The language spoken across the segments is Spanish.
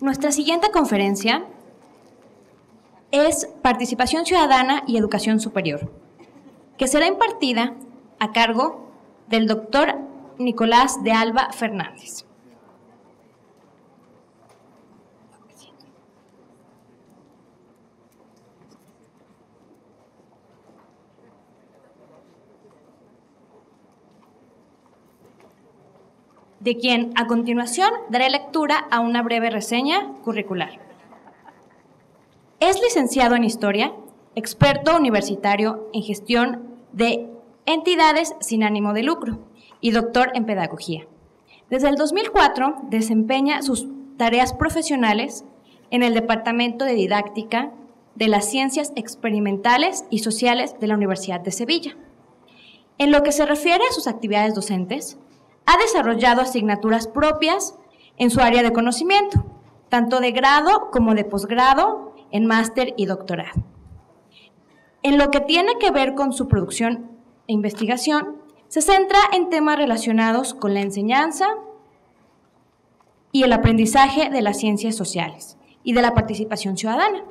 Nuestra siguiente conferencia es Participación Ciudadana y Educación Superior, que será impartida a cargo del doctor Nicolás de Alba Fernández. De quien a continuación daré lectura a una breve reseña curricular. Es licenciado en Historia, experto universitario en gestión de entidades sin ánimo de lucro y doctor en Pedagogía. Desde el 2004 desempeña sus tareas profesionales en el Departamento de Didáctica de las Ciencias Experimentales y Sociales de la Universidad de Sevilla. En lo que se refiere a sus actividades docentes, ha desarrollado asignaturas propias en su área de conocimiento, tanto de grado como de posgrado, en máster y doctorado. En lo que tiene que ver con su producción e investigación, se centra en temas relacionados con la enseñanza y el aprendizaje de las ciencias sociales y de la participación ciudadana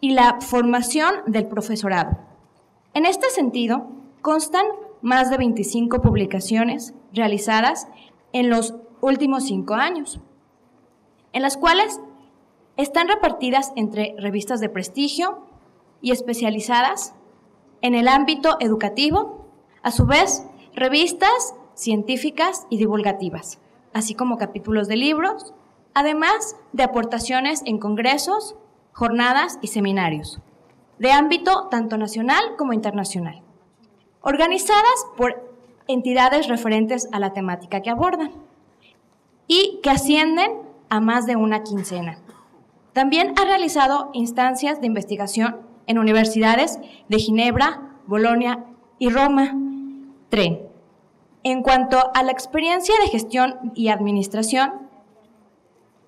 y la formación del profesorado. En este sentido, constan más de 25 publicaciones realizadas en los últimos cinco años, en las cuales están repartidas entre revistas de prestigio y especializadas en el ámbito educativo, a su vez, revistas científicas y divulgativas, así como capítulos de libros, además de aportaciones en congresos, jornadas y seminarios, de ámbito tanto nacional como internacional organizadas por entidades referentes a la temática que abordan y que ascienden a más de una quincena. También ha realizado instancias de investigación en universidades de Ginebra, Bolonia y Roma. Tren. En cuanto a la experiencia de gestión y administración,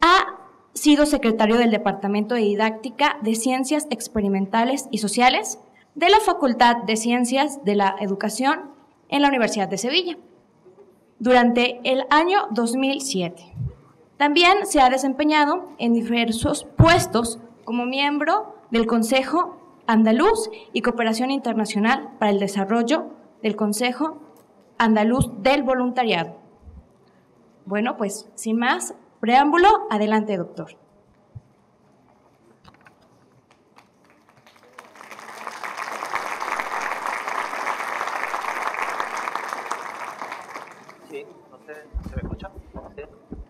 ha sido secretario del Departamento de Didáctica de Ciencias Experimentales y Sociales de la Facultad de Ciencias de la Educación en la Universidad de Sevilla durante el año 2007. También se ha desempeñado en diversos puestos como miembro del Consejo Andaluz y Cooperación Internacional para el Desarrollo del Consejo Andaluz del Voluntariado. Bueno, pues sin más preámbulo, adelante, doctor.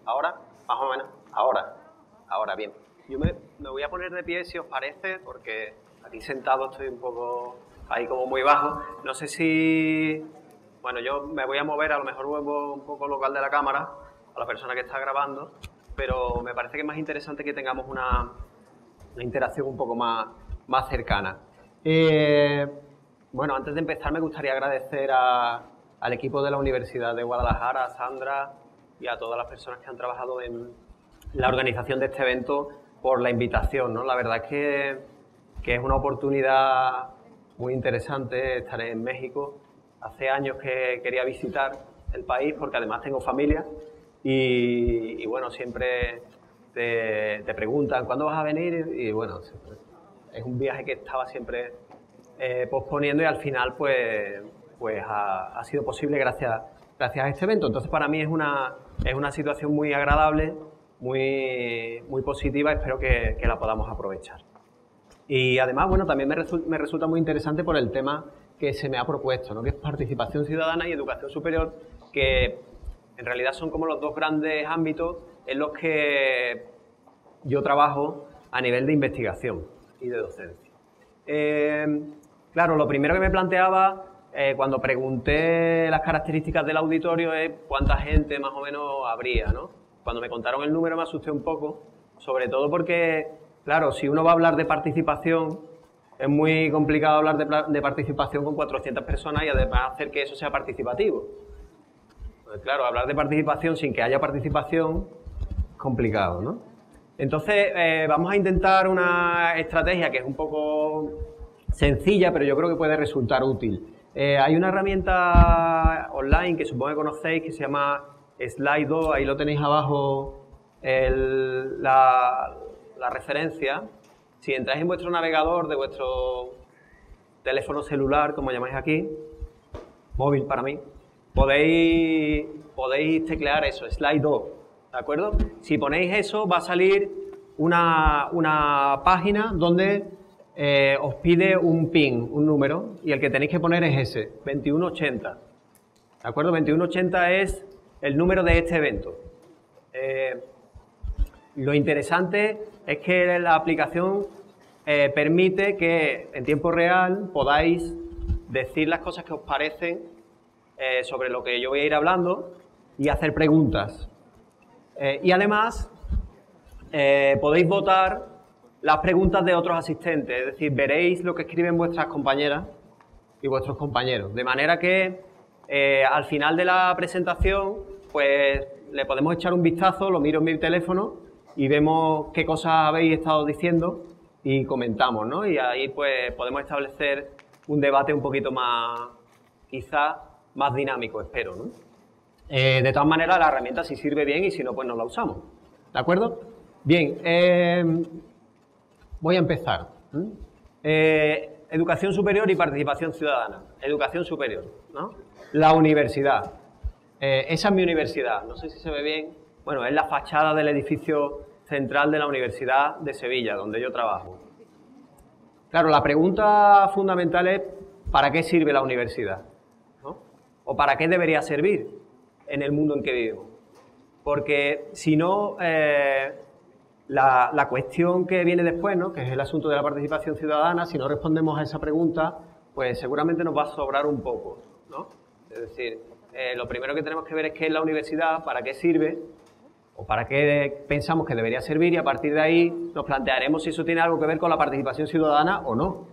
¿Ahora? Más o menos. Ahora. Ahora, bien. Yo me, voy a poner de pie si os parece, porque aquí sentado estoy un poco ahí como muy bajo. No sé si... Bueno, yo me voy a mover, a lo mejor muevo un poco local de la cámara a la persona que está grabando, pero me parece que es más interesante que tengamos una, interacción un poco más, más cercana. Eh, bueno, antes de empezar me gustaría agradecer al equipo de la Universidad de Guadalajara, a Sandra, y a todas las personas que han trabajado en la organización de este evento por la invitación. ¿no? La verdad es que, que es una oportunidad muy interesante estar en México. Hace años que quería visitar el país porque además tengo familia y, bueno, siempre te, preguntan cuándo vas a venir y bueno, es un viaje que estaba siempre eh, posponiendo y al final pues, pues ha, ha sido posible gracias, gracias a este evento. Entonces para mí es una, es una situación muy agradable, muy, muy positiva, espero que, la podamos aprovechar. Y además, bueno, también me, me, resulta muy interesante por el tema que se me ha propuesto, ¿no? que es participación ciudadana y educación superior, que en realidad son como los dos grandes ámbitos en los que yo trabajo a nivel de investigación y de docencia. Eh, claro, lo primero que me planteaba eh, cuando pregunté las características del auditorio es cuánta gente más o menos habría, ¿no? Cuando me contaron el número me asusté un poco, sobre todo porque, claro, si uno va a hablar de participación, es muy complicado hablar de, participación con 400 personas y además hacer que eso sea participativo. Pues claro, hablar de participación sin que haya participación es complicado, ¿no? Entonces, eh, vamos a intentar una estrategia que es un poco sencilla, pero yo creo que puede resultar útil. Eh, hay una herramienta online que supongo que conocéis que se llama Slido, ahí lo tenéis abajo la, la referencia, si entráis en vuestro navegador de vuestro teléfono celular, como llamáis aquí, móvil para mí, podéis, podéis teclear eso, slide 2, ¿de acuerdo? Si ponéis eso, va a salir una, una página donde eh, os pide un pin, un número, y el que tenéis que poner es ese, 2180. ¿De acuerdo? 2180 es el número de este evento. Eh, lo interesante es que la aplicación eh, permite que en tiempo real podáis decir las cosas que os parecen sobre lo que yo voy a ir hablando y hacer preguntas. y además podéis votar las preguntas de otros asistentes, es decir, veréis lo que escriben vuestras compañeras y vuestros compañeros. De manera que eh, al final de la presentación, pues le podemos echar un vistazo, lo miro en mi teléfono y vemos qué cosas habéis estado diciendo y comentamos, ¿no? Y ahí pues podemos establecer un debate un poquito más, quizá más dinámico, espero, ¿no? Eh, de todas maneras, la herramienta si sirve bien y si no, pues no la usamos. ¿De acuerdo? Bien, eh, Voy a empezar. Eh, educación superior y participación ciudadana. Educación superior. ¿no? La universidad. Eh, esa es mi universidad. No sé si se ve bien. Bueno, es la fachada del edificio central de la Universidad de Sevilla, donde yo trabajo. Claro, la pregunta fundamental es ¿para qué sirve la universidad? ¿No? ¿O para qué debería servir en el mundo en que vivimos? Porque si no, eh, la, cuestión que viene después, ¿no? que es el asunto de la participación ciudadana, si no respondemos a esa pregunta, pues seguramente nos va a sobrar un poco. ¿no? Es decir, eh, lo primero que tenemos que ver es qué es la universidad, para qué sirve, o para qué pensamos que debería servir, y a partir de ahí nos plantearemos si eso tiene algo que ver con la participación ciudadana o no.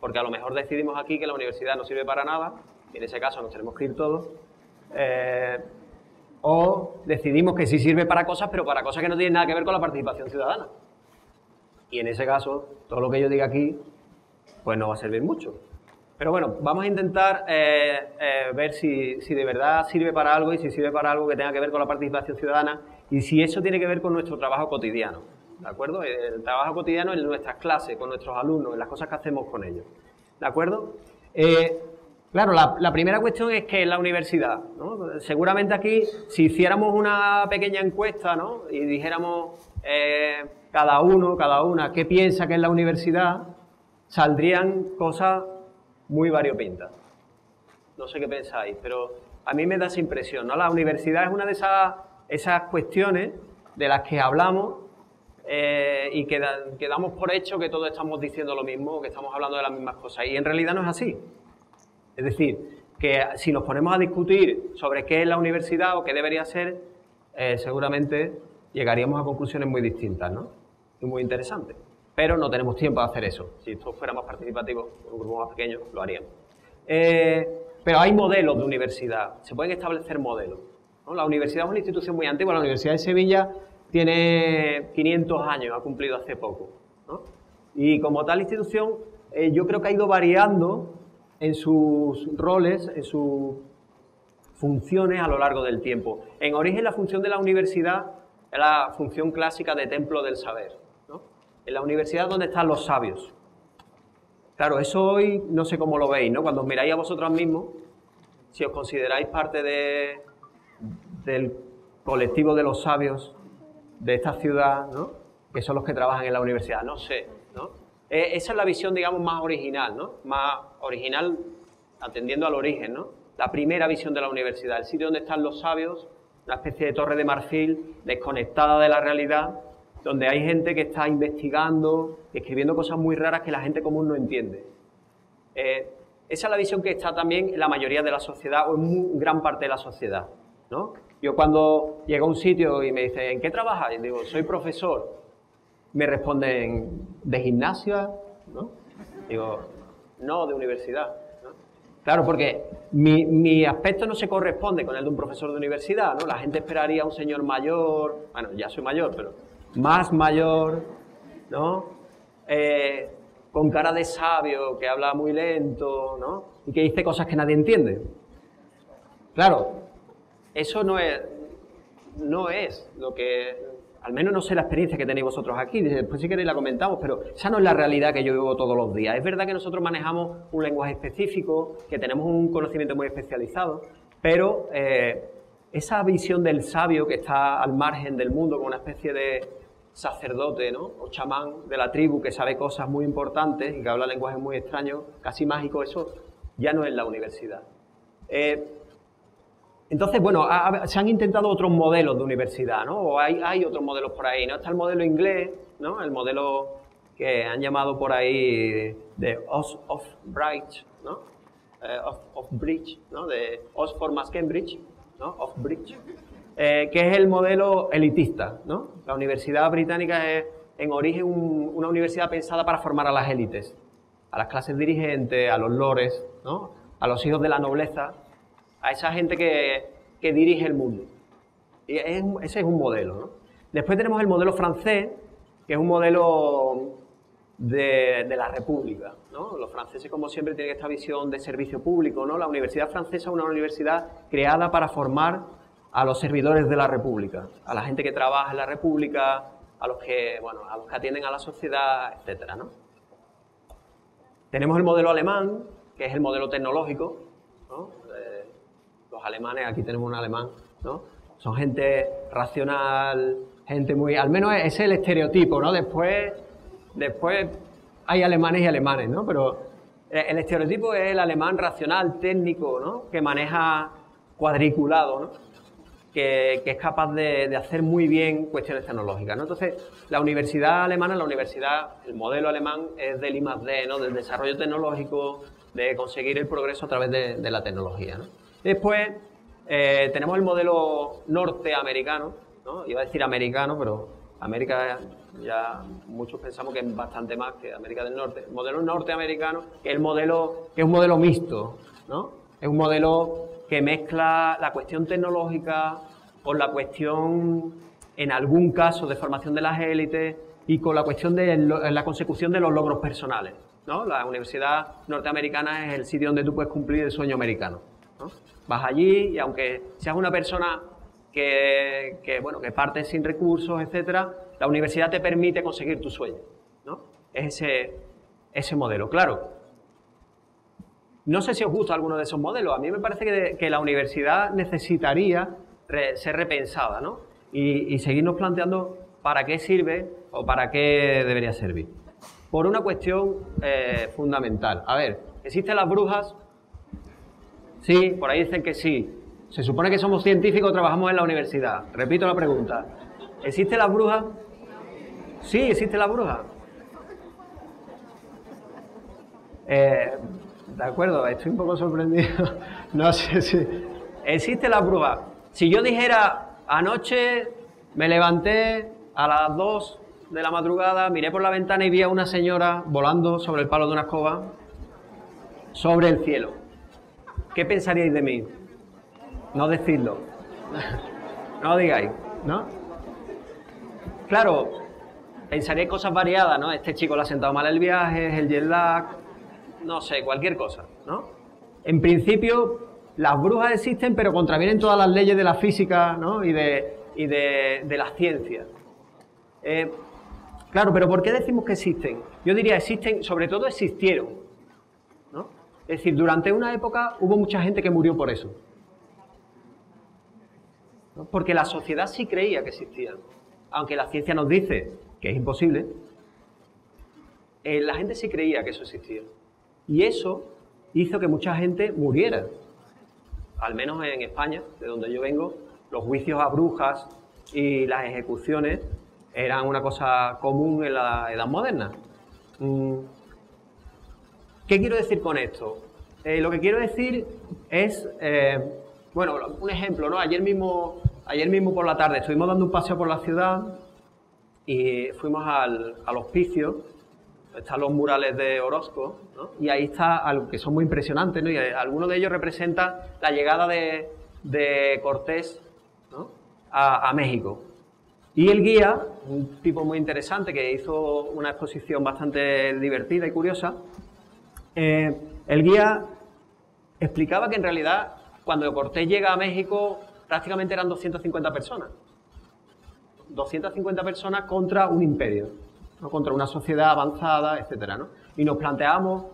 Porque a lo mejor decidimos aquí que la universidad no sirve para nada, y en ese caso nos tenemos que ir todos. Eh, o decidimos que sí sirve para cosas, pero para cosas que no tienen nada que ver con la participación ciudadana. Y en ese caso, todo lo que yo diga aquí, pues no va a servir mucho. Pero bueno, vamos a intentar eh, eh, ver si, de verdad sirve para algo y si sirve para algo que tenga que ver con la participación ciudadana y si eso tiene que ver con nuestro trabajo cotidiano. ¿De acuerdo? El trabajo cotidiano en nuestras clases, con nuestros alumnos, en las cosas que hacemos con ellos. ¿De acuerdo? Eh, Claro, la, primera cuestión es que es la universidad. ¿no? Seguramente aquí, si hiciéramos una pequeña encuesta ¿no? y dijéramos eh, cada uno, cada una, qué piensa que es la universidad, saldrían cosas muy variopintas. No sé qué pensáis, pero a mí me da esa impresión. ¿no? La universidad es una de esas, esas cuestiones de las que hablamos eh, y que, que damos por hecho que todos estamos diciendo lo mismo, que estamos hablando de las mismas cosas. Y en realidad no es así. Es decir, que si nos ponemos a discutir sobre qué es la universidad o qué debería ser, eh, seguramente llegaríamos a conclusiones muy distintas, ¿no? Y muy interesantes. Pero no tenemos tiempo de hacer eso. Si esto fuera más participativo, un grupo más pequeño, lo haríamos. Eh, pero hay modelos de universidad, se pueden establecer modelos. La universidad es una institución muy antigua, la Universidad de Sevilla tiene 500 años, ha cumplido hace poco. Y como tal institución, eh, yo creo que ha ido variando en sus roles, en sus funciones a lo largo del tiempo. En origen la función de la universidad es la función clásica de templo del saber. ¿no? En la universidad donde están los sabios. Claro, eso hoy no sé cómo lo veis, ¿no? Cuando os miráis a vosotros mismos, si os consideráis parte de, del colectivo de los sabios de esta ciudad, ¿no? Que son los que trabajan en la universidad, no sé. Eh, esa es la visión, digamos, más original, ¿no? Más original atendiendo al origen, ¿no? La primera visión de la universidad, el sitio donde están los sabios, una especie de torre de marfil desconectada de la realidad, donde hay gente que está investigando, escribiendo cosas muy raras que la gente común no entiende. Eh, esa es la visión que está también en la mayoría de la sociedad o en gran parte de la sociedad. ¿no? Yo cuando llego a un sitio y me dicen, ¿en qué trabajas? Y digo, soy profesor me responden, ¿de gimnasia? ¿No? Digo, no, de universidad. Claro, porque mi, mi, aspecto no se corresponde con el de un profesor de universidad, ¿no? La gente esperaría a un señor mayor, bueno, ya soy mayor, pero más mayor, ¿no? Eh, con cara de sabio, que habla muy lento, ¿no? Y que dice cosas que nadie entiende. Claro, eso no es, no es lo que, al menos no sé la experiencia que tenéis vosotros aquí, después si queréis la comentamos, pero esa no es la realidad que yo vivo todos los días. Es verdad que nosotros manejamos un lenguaje específico, que tenemos un conocimiento muy especializado, pero eh, esa visión del sabio que está al margen del mundo, como una especie de sacerdote ¿no? o chamán de la tribu que sabe cosas muy importantes y que habla lenguajes muy extraños, casi mágicos, eso ya no es la universidad. Eh, entonces, bueno, se han intentado otros modelos de universidad, ¿no? O hay, otros modelos por ahí, ¿no? Está el modelo inglés, ¿no? El modelo que han llamado por ahí de Oxford-Bridge, ¿no? Eh, Oxford-Bridge, ¿no? De Oxford más Cambridge, ¿no? Oxford-Bridge, eh, que es el modelo elitista, ¿no? La universidad británica es en origen una universidad pensada para formar a las élites, a las clases dirigentes, a los lores, ¿no? A los hijos de la nobleza, a esa gente que, dirige el mundo. Y ese es un modelo. ¿no? Después tenemos el modelo francés, que es un modelo de, la República. ¿no? Los franceses, como siempre, tienen esta visión de servicio público. ¿no? La Universidad Francesa es una universidad creada para formar a los servidores de la República, a la gente que trabaja en la República, a los que, bueno, a los que atienden a la sociedad, etc. ¿no? Tenemos el modelo alemán, que es el modelo tecnológico, ¿no? Los alemanes, aquí tenemos un alemán, ¿no? Son gente racional, gente muy... Al menos es el estereotipo, ¿no? Después, después hay alemanes y alemanes, ¿no? Pero el estereotipo es el alemán racional, técnico, ¿no? Que maneja cuadriculado, ¿no? Que, es capaz de, hacer muy bien cuestiones tecnológicas, ¿no? Entonces, la universidad alemana, la universidad, el modelo alemán es del I D, ¿no? Del desarrollo tecnológico, de conseguir el progreso a través de, de la tecnología, ¿no? Después eh, tenemos el modelo norteamericano, ¿no? iba a decir americano, pero América ya muchos pensamos que es bastante más que América del Norte. El modelo norteamericano el modelo, que es un modelo mixto, ¿no? es un modelo que mezcla la cuestión tecnológica con la cuestión, en algún caso, de formación de las élites y con la cuestión de la consecución de los logros personales. ¿no? La universidad norteamericana es el sitio donde tú puedes cumplir el sueño americano. Vas allí y aunque seas una persona que, bueno, que parte sin recursos, etcétera, la universidad te permite conseguir tu sueño. ¿no? Es ese, ese modelo. Claro, no sé si os gusta alguno de esos modelos. A mí me parece que, la universidad necesitaría ser repensada ¿no? y, seguirnos planteando para qué sirve o para qué debería servir. Por una cuestión eh, fundamental. A ver, existen las brujas Sí, por ahí dicen que sí. Se supone que somos científicos, trabajamos en la universidad. Repito la pregunta. ¿Existe la bruja? Sí, existe la bruja. Eh, de acuerdo, estoy un poco sorprendido. No sé si. ¿Existe la bruja? Si yo dijera, anoche me levanté a las 2 de la madrugada, miré por la ventana y vi a una señora volando sobre el palo de una escoba sobre el cielo. ¿Qué pensaríais de mí? No decirlo. no lo digáis, ¿no? Claro, pensaríais cosas variadas, ¿no? Este chico le ha sentado mal el viaje, el jet lag, no sé, cualquier cosa, ¿no? En principio, las brujas existen, pero contravienen todas las leyes de la física, ¿no? Y de, y de, de la ciencia. Eh, claro, pero ¿por qué decimos que existen? Yo diría existen, sobre todo existieron. Es decir, durante una época hubo mucha gente que murió por eso. Porque la sociedad sí creía que existían. Aunque la ciencia nos dice que es imposible, eh, la gente sí creía que eso existía. Y eso hizo que mucha gente muriera. Al menos en España, de donde yo vengo, los juicios a brujas y las ejecuciones eran una cosa común en la edad moderna. Mm, ¿Qué quiero decir con esto? Eh, lo que quiero decir es, eh, bueno, un ejemplo, ¿no? Ayer mismo, ayer mismo por la tarde estuvimos dando un paseo por la ciudad y fuimos al, hospicio, están los murales de Orozco, ¿no? y ahí está algo que son muy impresionantes, ¿no? y algunos de ellos representan la llegada de, Cortés ¿no? a, México. Y el guía, un tipo muy interesante que hizo una exposición bastante divertida y curiosa, eh, el guía explicaba que en realidad cuando Cortés llega a México prácticamente eran 250 personas. 250 personas contra un imperio, ¿no? contra una sociedad avanzada, etc. ¿no? Y nos planteamos,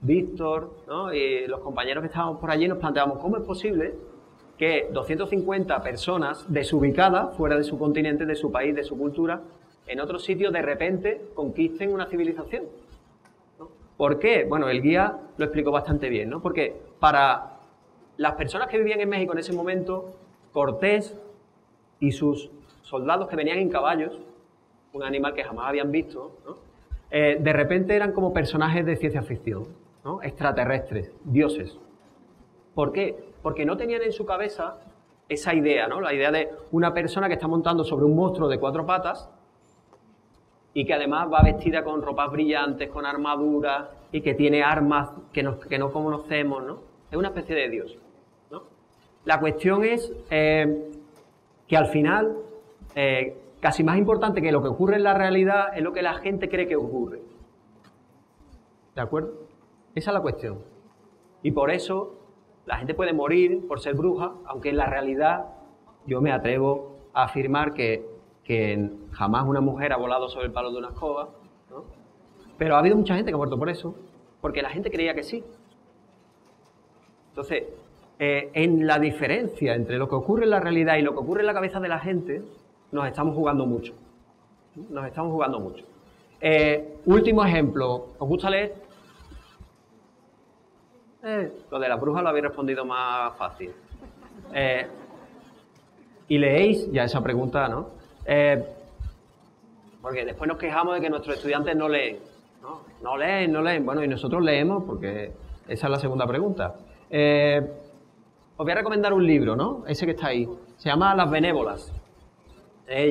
Víctor y los compañeros que estábamos por allí, nos planteamos cómo es posible que 250 personas desubicadas, fuera de su continente, de su país, de su cultura, en otro sitio de repente conquisten una civilización. ¿Por qué? Bueno, el guía lo explicó bastante bien, ¿no? Porque para las personas que vivían en México en ese momento, Cortés y sus soldados que venían en caballos, un animal que jamás habían visto, eh, de repente eran como personajes de ciencia ficción, ¿no? extraterrestres, dioses. ¿Por qué? Porque no tenían en su cabeza esa idea, ¿no? La idea de una persona que está montando sobre un monstruo de cuatro patas y que además va vestida con ropas brillantes, con armadura y que tiene armas que, que no conocemos, ¿no? Es una especie de dios, ¿no? La cuestión es eh, que al final, eh, casi más importante que lo que ocurre en la realidad es lo que la gente cree que ocurre. ¿De acuerdo? Esa es la cuestión. Y por eso la gente puede morir por ser bruja, aunque en la realidad yo me atrevo a afirmar que, jamás una mujer ha volado sobre el palo de una escoba, ¿no? Pero ha habido mucha gente que ha muerto por eso, porque la gente creía que sí. Entonces, eh, en la diferencia entre lo que ocurre en la realidad y lo que ocurre en la cabeza de la gente, nos estamos jugando mucho. Nos estamos jugando mucho. Eh, último ejemplo, ¿os gusta leer? Eh, lo de la bruja lo habéis respondido más fácil. Y leéis, ya esa pregunta, ¿no? Eh, porque después nos quejamos de que nuestros estudiantes no leen. ¿no? Leen, no leen. Bueno, y nosotros leemos porque esa es la segunda pregunta. os voy a recomendar un libro, ¿no? Ese que está ahí. Se llama Las Benévolas.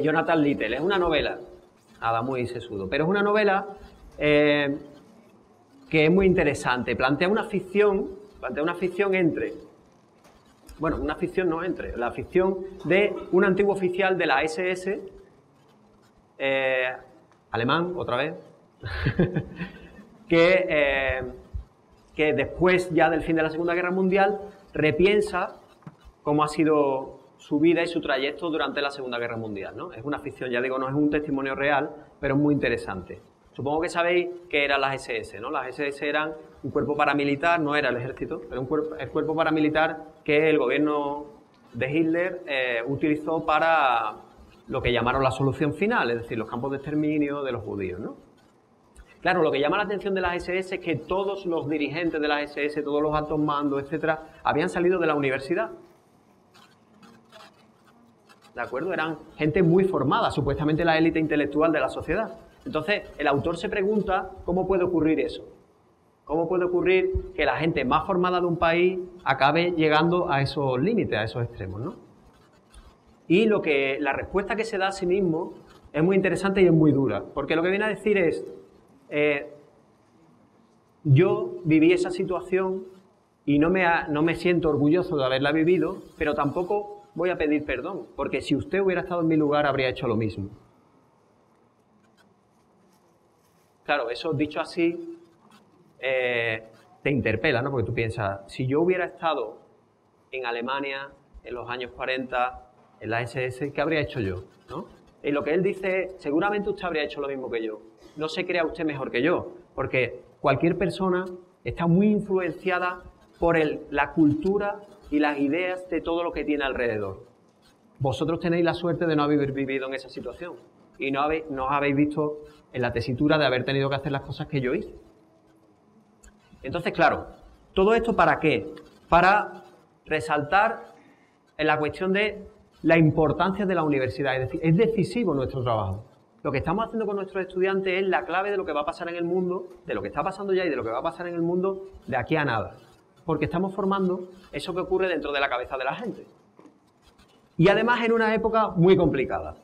Jonathan Little. Es una novela. Nada muy sesudo. Pero es una novela que es muy interesante. Plantea una ficción, plantea una ficción entre, bueno, una ficción no entre, la ficción de un antiguo oficial de la SS, eh, alemán, otra vez, que, eh, que después ya del fin de la Segunda Guerra Mundial repiensa cómo ha sido su vida y su trayecto durante la Segunda Guerra Mundial. ¿no? Es una ficción, ya digo, no es un testimonio real, pero es muy interesante. Supongo que sabéis que eran las SS, ¿no? Las SS eran un cuerpo paramilitar, no era el ejército, era un cuerpo, el cuerpo paramilitar que el gobierno de Hitler eh, utilizó para lo que llamaron la solución final, es decir, los campos de exterminio de los judíos, ¿no? Claro, lo que llama la atención de las SS es que todos los dirigentes de las SS, todos los altos mandos, etcétera, habían salido de la universidad. ¿De acuerdo? Eran gente muy formada, supuestamente la élite intelectual de la sociedad. Entonces, el autor se pregunta cómo puede ocurrir eso. ¿Cómo puede ocurrir que la gente más formada de un país acabe llegando a esos límites, a esos extremos? ¿no? Y lo que, la respuesta que se da a sí mismo es muy interesante y es muy dura, porque lo que viene a decir es, eh, yo viví esa situación y no me, no me siento orgulloso de haberla vivido, pero tampoco voy a pedir perdón, porque si usted hubiera estado en mi lugar habría hecho lo mismo. Claro, eso dicho así eh, te interpela, ¿no? Porque tú piensas, si yo hubiera estado en Alemania en los años 40, en la SS, ¿qué habría hecho yo? ¿no? Y lo que él dice, seguramente usted habría hecho lo mismo que yo. No se crea usted mejor que yo, porque cualquier persona está muy influenciada por el, la cultura y las ideas de todo lo que tiene alrededor. Vosotros tenéis la suerte de no haber vivido en esa situación y no, habéis, no os habéis visto en la tesitura de haber tenido que hacer las cosas que yo hice. Entonces, claro, ¿todo esto para qué? Para resaltar en la cuestión de la importancia de la universidad. Es decir, es decisivo nuestro trabajo. Lo que estamos haciendo con nuestros estudiantes es la clave de lo que va a pasar en el mundo, de lo que está pasando ya y de lo que va a pasar en el mundo de aquí a nada. Porque estamos formando eso que ocurre dentro de la cabeza de la gente. Y además en una época muy complicada.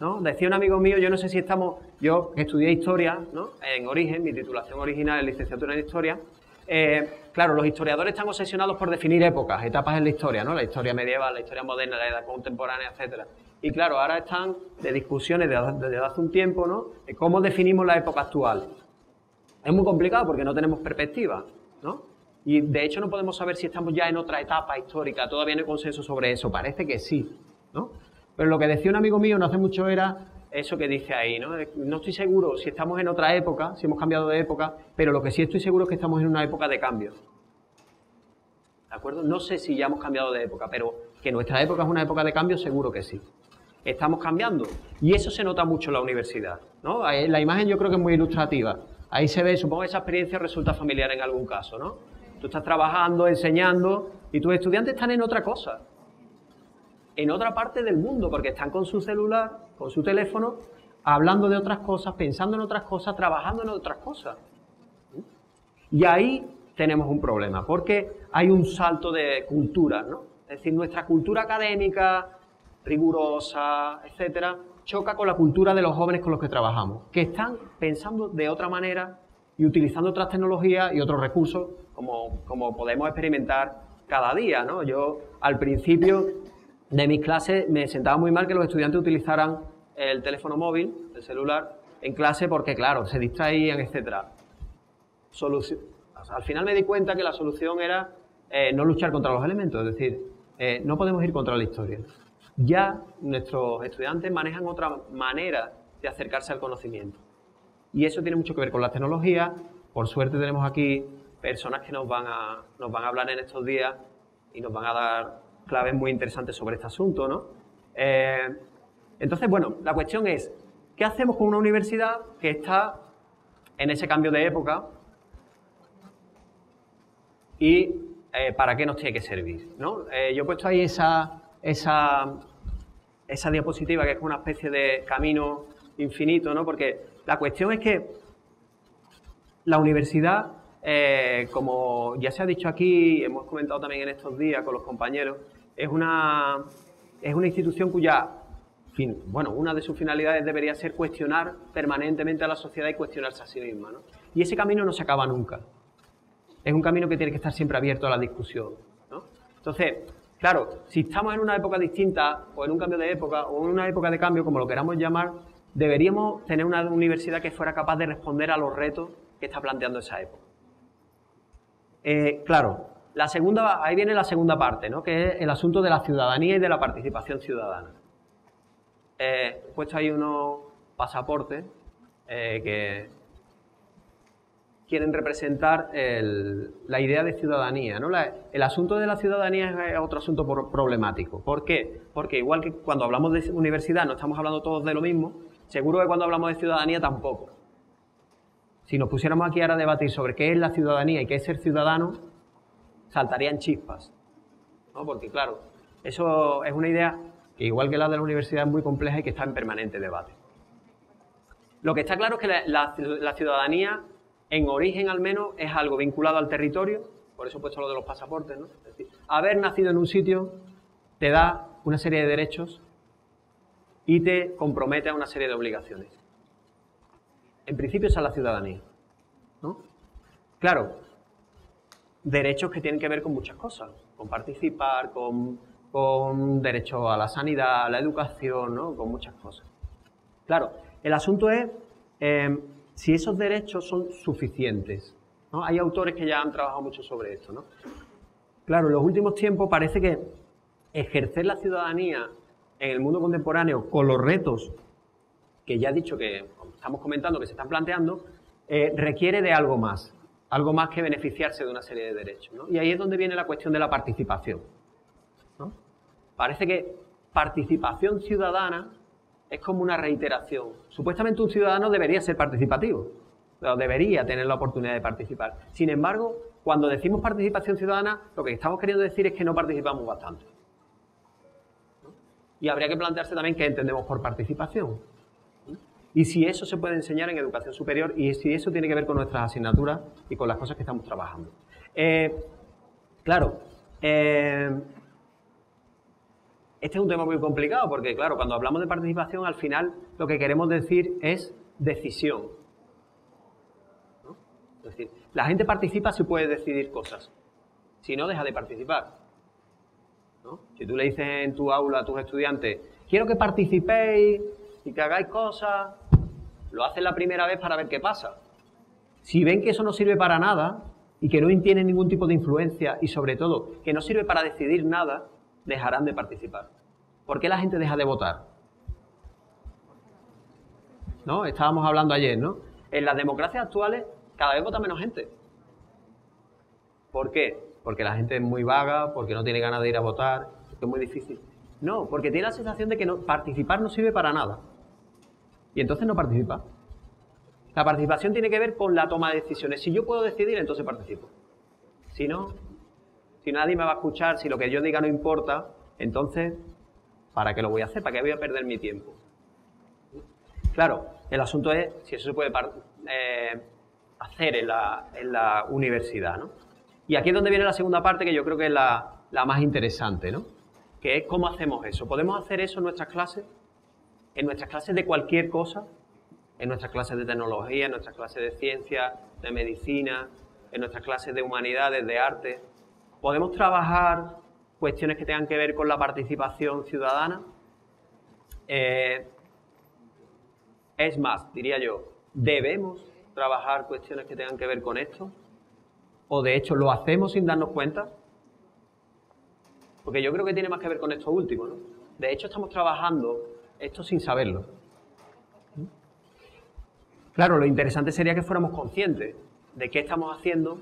¿no? Decía un amigo mío, yo no sé si estamos, yo estudié historia ¿no? en origen, mi titulación original es licenciatura en historia. Eh, claro, los historiadores están obsesionados por definir épocas, etapas en la historia, ¿no? La historia medieval, la historia moderna, la edad contemporánea, etcétera. Y claro, ahora están de discusiones desde hace un tiempo, ¿no? De cómo definimos la época actual. Es muy complicado porque no tenemos perspectiva, ¿no? Y de hecho no podemos saber si estamos ya en otra etapa histórica, todavía no hay consenso sobre eso, parece que sí, ¿no? Pero lo que decía un amigo mío no hace mucho era eso que dice ahí, ¿no? No estoy seguro si estamos en otra época, si hemos cambiado de época, pero lo que sí estoy seguro es que estamos en una época de cambio. ¿De acuerdo? No sé si ya hemos cambiado de época, pero que nuestra época es una época de cambio, seguro que sí. Estamos cambiando. Y eso se nota mucho en la universidad, ¿no? La imagen yo creo que es muy ilustrativa. Ahí se ve, supongo que esa experiencia resulta familiar en algún caso, ¿no? Tú estás trabajando, enseñando, y tus estudiantes están en otra cosa en otra parte del mundo, porque están con su celular, con su teléfono, hablando de otras cosas, pensando en otras cosas, trabajando en otras cosas. Y ahí tenemos un problema, porque hay un salto de cultura, ¿no? Es decir, nuestra cultura académica, rigurosa, etcétera, choca con la cultura de los jóvenes con los que trabajamos, que están pensando de otra manera y utilizando otras tecnologías y otros recursos, como, como podemos experimentar cada día, ¿no? Yo al principio de mis clases me sentaba muy mal que los estudiantes utilizaran el teléfono móvil, el celular, en clase porque, claro, se distraían, etc. al final me di cuenta que la solución era eh, no luchar contra los elementos, es decir, eh, no podemos ir contra la historia. Ya nuestros estudiantes manejan otra manera de acercarse al conocimiento. Y eso tiene mucho que ver con la tecnología. Por suerte tenemos aquí personas que nos van a, nos van a hablar en estos días y nos van a dar claves muy interesantes sobre este asunto, ¿no? Eh, entonces, bueno, la cuestión es, ¿qué hacemos con una universidad que está en ese cambio de época y eh, para qué nos tiene que servir? ¿no? Eh, yo he puesto ahí esa, esa, esa diapositiva que es una especie de camino infinito, ¿no? porque la cuestión es que la universidad, como ya se ha dicho aquí, hemos comentado también en estos días con los compañeros, es una, es una institución cuya, fin, bueno, una de sus finalidades debería ser cuestionar permanentemente a la sociedad y cuestionarse a sí misma. ¿no? Y ese camino no se acaba nunca. Es un camino que tiene que estar siempre abierto a la discusión. ¿no? Entonces, claro, si estamos en una época distinta, o en un cambio de época, o en una época de cambio, como lo queramos llamar, deberíamos tener una universidad que fuera capaz de responder a los retos que está planteando esa época. Eh, claro, la segunda, ahí viene la segunda parte, ¿no? que es el asunto de la ciudadanía y de la participación ciudadana. Eh, he puesto ahí unos pasaportes eh, que quieren representar la idea de ciudadanía. ¿no? el asunto de la ciudadanía es otro asunto problemático. ¿Por qué? Porque igual que cuando hablamos de universidad no estamos hablando todos de lo mismo, seguro que cuando hablamos de ciudadanía tampoco. Si nos pusiéramos aquí ahora a debatir sobre qué es la ciudadanía y qué es ser ciudadano, saltarían chispas. ¿no? Porque claro, eso es una idea que igual que la de la universidad es muy compleja y que está en permanente debate. Lo que está claro es que la, ciudadanía, en origen al menos, es algo vinculado al territorio, por eso he puesto lo de los pasaportes, ¿no? Es decir, haber nacido en un sitio te da una serie de derechos y te compromete a una serie de obligaciones. En principio esa es la ciudadanía. ¿no? Claro, derechos que tienen que ver con muchas cosas, con participar, con, derecho a la sanidad, a la educación, ¿no? con muchas cosas. Claro, el asunto es em, si esos derechos son suficientes. ¿no? Hay autores que ya han trabajado mucho sobre esto. ¿no? Claro, en los últimos tiempos parece que ejercer la ciudadanía en el mundo contemporáneo con los retos que ya he dicho que estamos comentando, que se están planteando, eh, requiere de algo más algo más que beneficiarse de una serie de derechos. Y ahí es donde viene la cuestión de la participación. Parece que participación ciudadana es como una reiteración. Supuestamente un ciudadano debería ser participativo, debería tener la oportunidad de participar. Sin embargo, cuando decimos participación ciudadana, lo que estamos queriendo decir es que no participamos bastante. Y habría que plantearse también qué entendemos por participación y si eso se puede enseñar en educación superior y si eso tiene que ver con nuestras asignaturas y con las cosas que estamos trabajando. Eh, claro, eh, este es un tema muy complicado porque, claro, cuando hablamos de participación, al final lo que queremos decir es decisión. Es decir, la gente participa si puede decidir cosas. Si no, deja de participar. Si tú le dices en tu aula a tus estudiantes, quiero que participéis y que hagáis cosas, lo hacen la primera vez para ver qué pasa. Si ven que eso no sirve para nada y que no tiene ningún tipo de influencia y sobre todo que no sirve para decidir nada, dejarán de participar. ¿Por qué la gente deja de votar? ¿No? Estábamos hablando ayer, ¿no? En las democracias actuales cada vez vota menos gente. ¿Por qué? Porque la gente es muy vaga, porque no tiene ganas de ir a votar, porque es muy difícil. No, porque tiene la sensación de que no, participar no sirve para nada. Y entonces no participa. La participación tiene que ver con la toma de decisiones. Si yo puedo decidir, entonces participo. Si no, si nadie me va a escuchar, si lo que yo diga no importa, entonces, ¿para qué lo voy a hacer? ¿Para qué voy a perder mi tiempo? Claro, el asunto es si eso se puede eh, hacer en la, universidad, ¿no? Y aquí es donde viene la segunda parte, que yo creo que es la, la más interesante, ¿no? Que es cómo hacemos eso. ¿Podemos hacer eso en nuestras clases? En nuestras clases de cualquier cosa, en nuestras clases de tecnología, en nuestras clases de ciencia, de medicina, en nuestras clases de humanidades, de arte. ¿Podemos trabajar cuestiones que tengan que ver con la participación ciudadana? Eh, es más, diría yo, ¿debemos trabajar cuestiones que tengan que ver con esto? ¿O de hecho lo hacemos sin darnos cuenta? Porque yo creo que tiene más que ver con esto último, ¿no? De hecho estamos trabajando esto sin saberlo. Claro, lo interesante sería que fuéramos conscientes de qué estamos haciendo,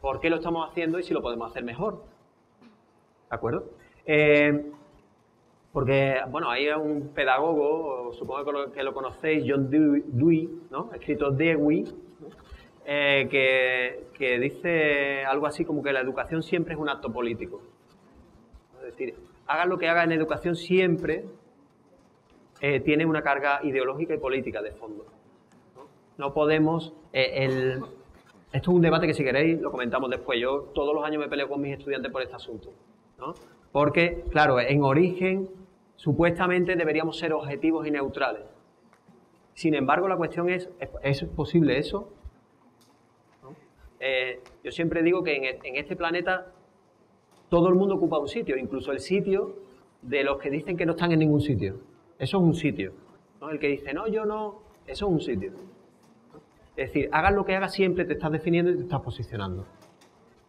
por qué lo estamos haciendo y si lo podemos hacer mejor. ¿De acuerdo? Eh, porque, bueno, hay un pedagogo, supongo que lo conocéis, John Dewey, ¿no? escrito Dewey, eh, que, dice algo así como que la educación siempre es un acto político. Es decir, hagan lo que hagan en educación siempre eh, tiene una carga ideológica y política de fondo. No podemos... Eh, esto es un debate que si queréis lo comentamos después. Yo todos los años me peleo con mis estudiantes por este asunto. ¿no? Porque, claro, en origen supuestamente deberíamos ser objetivos y neutrales. Sin embargo, la cuestión es, ¿es posible eso? Eh, yo siempre digo que en, en, este planeta todo el mundo ocupa un sitio, incluso el sitio de los que dicen que no están en ningún sitio. Eso es un sitio. ¿no? El que dice, no, yo no, eso es un sitio. Es decir, hagas lo que hagas, siempre te estás definiendo y te estás posicionando.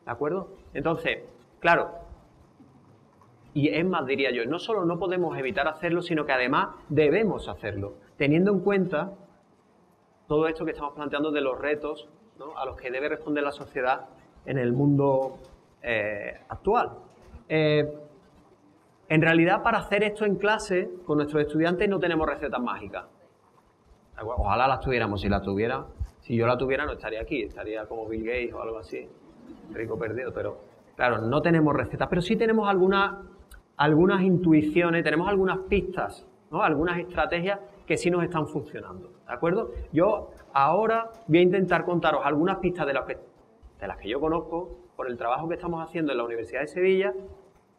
¿De acuerdo? Entonces, claro, y es más, diría yo, no solo no podemos evitar hacerlo, sino que además debemos hacerlo, teniendo en cuenta todo esto que estamos planteando de los retos a los que debe responder la sociedad en el mundo eh, actual. Eh, en realidad, para hacer esto en clase con nuestros estudiantes no tenemos recetas mágicas. Ojalá las tuviéramos, si las tuviera, si yo la tuviera no estaría aquí, estaría como Bill Gates o algo así, rico perdido, pero claro, no tenemos recetas, pero sí tenemos algunas, algunas intuiciones, tenemos algunas pistas, ¿no? algunas estrategias que sí nos están funcionando, ¿de acuerdo? Yo ahora voy a intentar contaros algunas pistas de las que, de las que yo conozco por el trabajo que estamos haciendo en la Universidad de Sevilla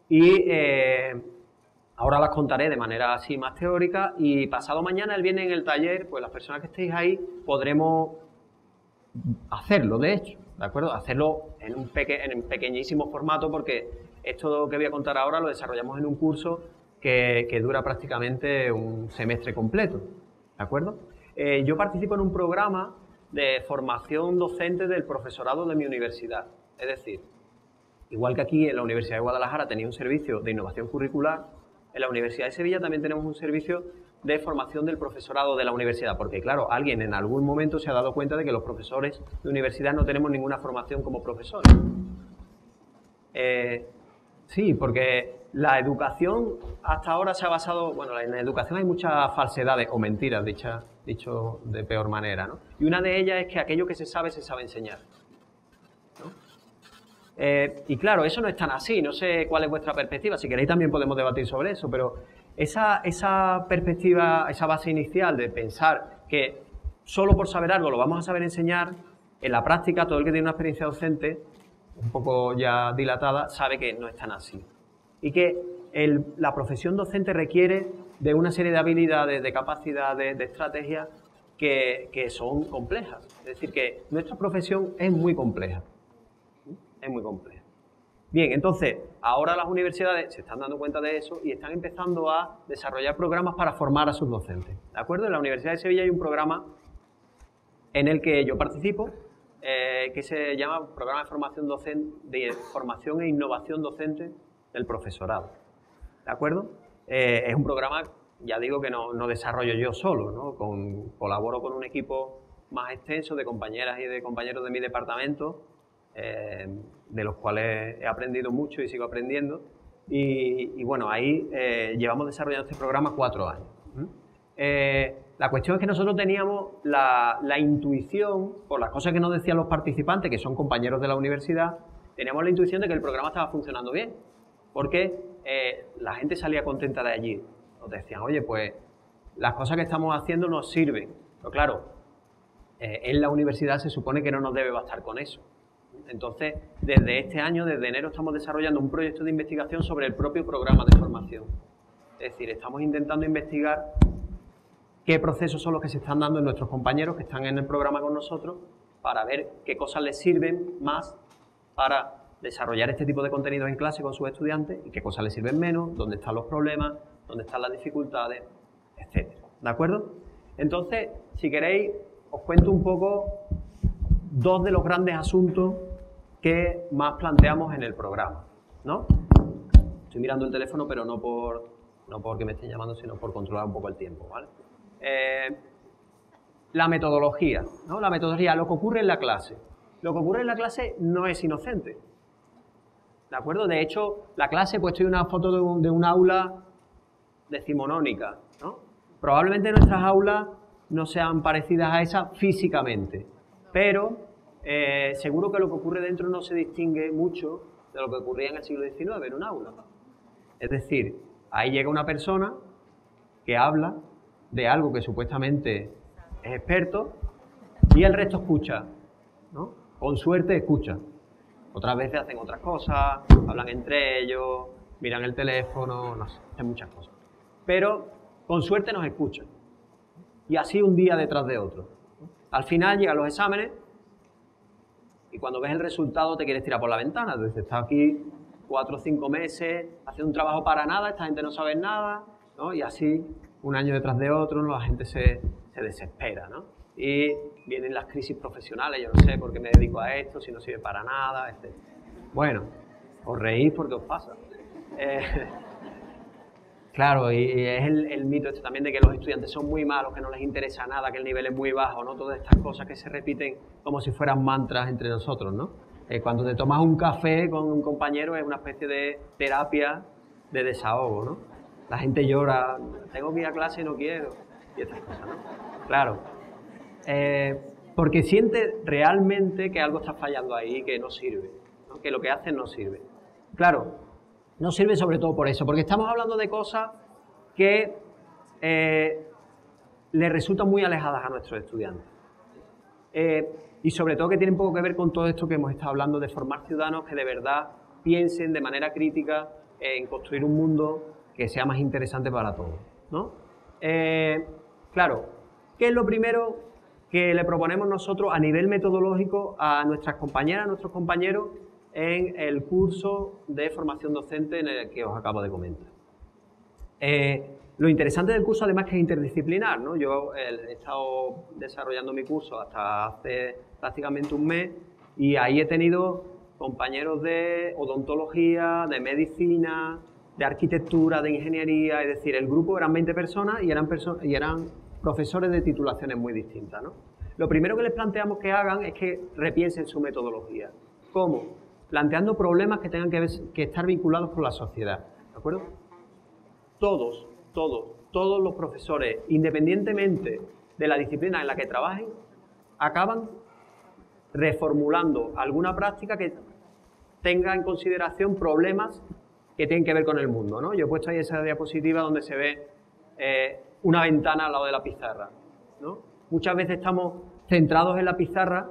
y eh, ahora las contaré de manera así más teórica y pasado mañana, el viernes en el taller, pues las personas que estéis ahí podremos hacerlo, de hecho, ¿de acuerdo? Hacerlo en un, en pequeñísimo formato porque esto que voy a contar ahora lo desarrollamos en un curso que, dura prácticamente un semestre completo, ¿de acuerdo? Eh, yo participo en un programa de formación docente del profesorado de mi universidad, es decir, igual que aquí en la Universidad de Guadalajara tenía un servicio de innovación curricular, en la Universidad de Sevilla también tenemos un servicio de formación del profesorado de la universidad, porque claro, alguien en algún momento se ha dado cuenta de que los profesores de universidad no tenemos ninguna formación como profesores. Eh, sí, porque la educación hasta ahora se ha basado, bueno, en la educación hay muchas falsedades o mentiras, dicho de peor manera, ¿no? Y una de ellas es que aquello que se sabe se sabe enseñar. Eh, y claro, eso no es tan así, no sé cuál es vuestra perspectiva, si queréis también podemos debatir sobre eso, pero esa, esa perspectiva, esa base inicial de pensar que solo por saber algo lo vamos a saber enseñar, en la práctica todo el que tiene una experiencia docente, un poco ya dilatada, sabe que no es tan así. Y que la profesión docente requiere de una serie de habilidades, de capacidades, de estrategias que, que son complejas. Es decir, que nuestra profesión es muy compleja. Es muy compleja. Bien, entonces, ahora las universidades se están dando cuenta de eso y están empezando a desarrollar programas para formar a sus docentes. ¿De acuerdo? En la Universidad de Sevilla hay un programa en el que yo participo, eh, que se llama Programa de Formación, docente, de Formación e Innovación Docente del Profesorado. ¿De acuerdo? Eh, es un programa, ya digo que no, desarrollo yo solo, ¿no? Con, colaboro con un equipo más extenso de compañeras y de compañeros de mi departamento, eh, de los cuales he aprendido mucho y sigo aprendiendo. Y, bueno, ahí eh, llevamos desarrollando este programa cuatro años. la cuestión es que nosotros teníamos la, la, intuición, por las cosas que nos decían los participantes, que son compañeros de la universidad, teníamos la intuición de que el programa estaba funcionando bien. Porque eh, la gente salía contenta de allí. Nos decían, oye, pues las cosas que estamos haciendo nos sirven. Pero claro, eh, en la universidad se supone que no nos debe bastar con eso. Entonces, desde este año, desde enero, estamos desarrollando un proyecto de investigación sobre el propio programa de formación. Es decir, estamos intentando investigar qué procesos son los que se están dando en nuestros compañeros que están en el programa con nosotros para ver qué cosas les sirven más para desarrollar este tipo de contenidos en clase con sus estudiantes y qué cosas les sirven menos, dónde están los problemas, dónde están las dificultades, etc. ¿De acuerdo? Entonces, si queréis, os cuento un poco dos de los grandes asuntos que más planteamos en el programa. ¿no? Estoy mirando el teléfono, pero no, por, no porque me estén llamando, sino por controlar un poco el tiempo. ¿vale? Eh, la metodología, ¿no? La metodología, lo que ocurre en la clase. Lo que ocurre en la clase no es inocente. ¿De acuerdo? De hecho, la clase, pues estoy una foto de un, de un aula decimonónica, ¿no? Probablemente nuestras aulas no sean parecidas a esa físicamente, pero eh, seguro que lo que ocurre dentro no se distingue mucho de lo que ocurría en el siglo XIX en un aula. Es decir, ahí llega una persona que habla de algo que supuestamente es experto y el resto escucha, ¿no? Con suerte escucha. Otras veces hacen otras cosas, hablan entre ellos, miran el teléfono, no sé, hacen muchas cosas. Pero con suerte nos escuchan. Y así un día detrás de otro. Al final llegan los exámenes y cuando ves el resultado te quieres tirar por la ventana. Entonces estás aquí cuatro o cinco meses haciendo un trabajo para nada, esta gente no sabe nada, ¿no? Y así un año detrás de otro la gente se, se desespera, ¿no? y vienen las crisis profesionales, yo no sé por qué me dedico a esto, si no sirve para nada, etc. Bueno, os reís porque os pasa. Eh, claro, y, es el, mito este también de que los estudiantes son muy malos, que no les interesa nada, que el nivel es muy bajo, ¿no? Todas estas cosas que se repiten como si fueran mantras entre nosotros, ¿no? Eh, cuando te tomas un café con un compañero es una especie de terapia de desahogo, ¿no? La gente llora, tengo que ir a clase y no quiero, y estas cosas, ¿no? Claro, eh, porque siente realmente que algo está fallando ahí, que no sirve, que lo que hacen no sirve. Claro, no sirve sobre todo por eso, porque estamos hablando de cosas que eh, les resultan muy alejadas a nuestros estudiantes. Eh, y sobre todo que tienen poco que ver con todo esto que hemos estado hablando de formar ciudadanos que de verdad piensen de manera crítica en construir un mundo que sea más interesante para todos. ¿no? claro, ¿qué es lo primero que le proponemos nosotros a nivel metodológico a nuestras compañeras, a nuestros compañeros en el curso de formación docente en el que os acabo de comentar. Eh, lo interesante del curso además que es interdisciplinar, ¿no? Yo he estado desarrollando mi curso hasta hace prácticamente un mes y ahí he tenido compañeros de odontología, de medicina, de arquitectura, de ingeniería, es decir, el grupo eran 20 personas y eran, y eran profesores de titulaciones muy distintas. ¿no? Lo primero que les planteamos que hagan es que repiensen su metodología. ¿Cómo? Planteando problemas que tengan que, estar vinculados con la sociedad. ¿De acuerdo? Todos, todos, todos los profesores, independientemente de la disciplina en la que trabajen, acaban reformulando alguna práctica que tenga en consideración problemas que tienen que ver con el mundo. ¿no? Yo he puesto ahí esa diapositiva donde se ve eh, una ventana al lado de la pizarra. ¿no? Muchas veces estamos centrados en la pizarra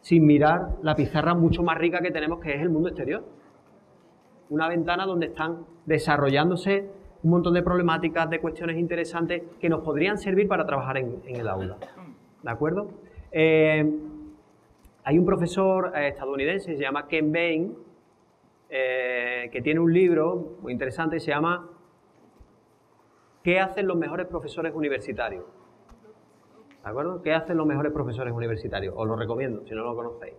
sin mirar la pizarra mucho más rica que tenemos, que es el mundo exterior. Una ventana donde están desarrollándose un montón de problemáticas, de cuestiones interesantes que nos podrían servir para trabajar en, el aula. ¿De acuerdo? Eh, hay un profesor eh, estadounidense, se llama Ken Bain, eh, que tiene un libro muy interesante, se llama ¿Qué hacen los mejores profesores universitarios? ¿De acuerdo? ¿Qué hacen los mejores profesores universitarios? Os lo recomiendo, si no lo conocéis.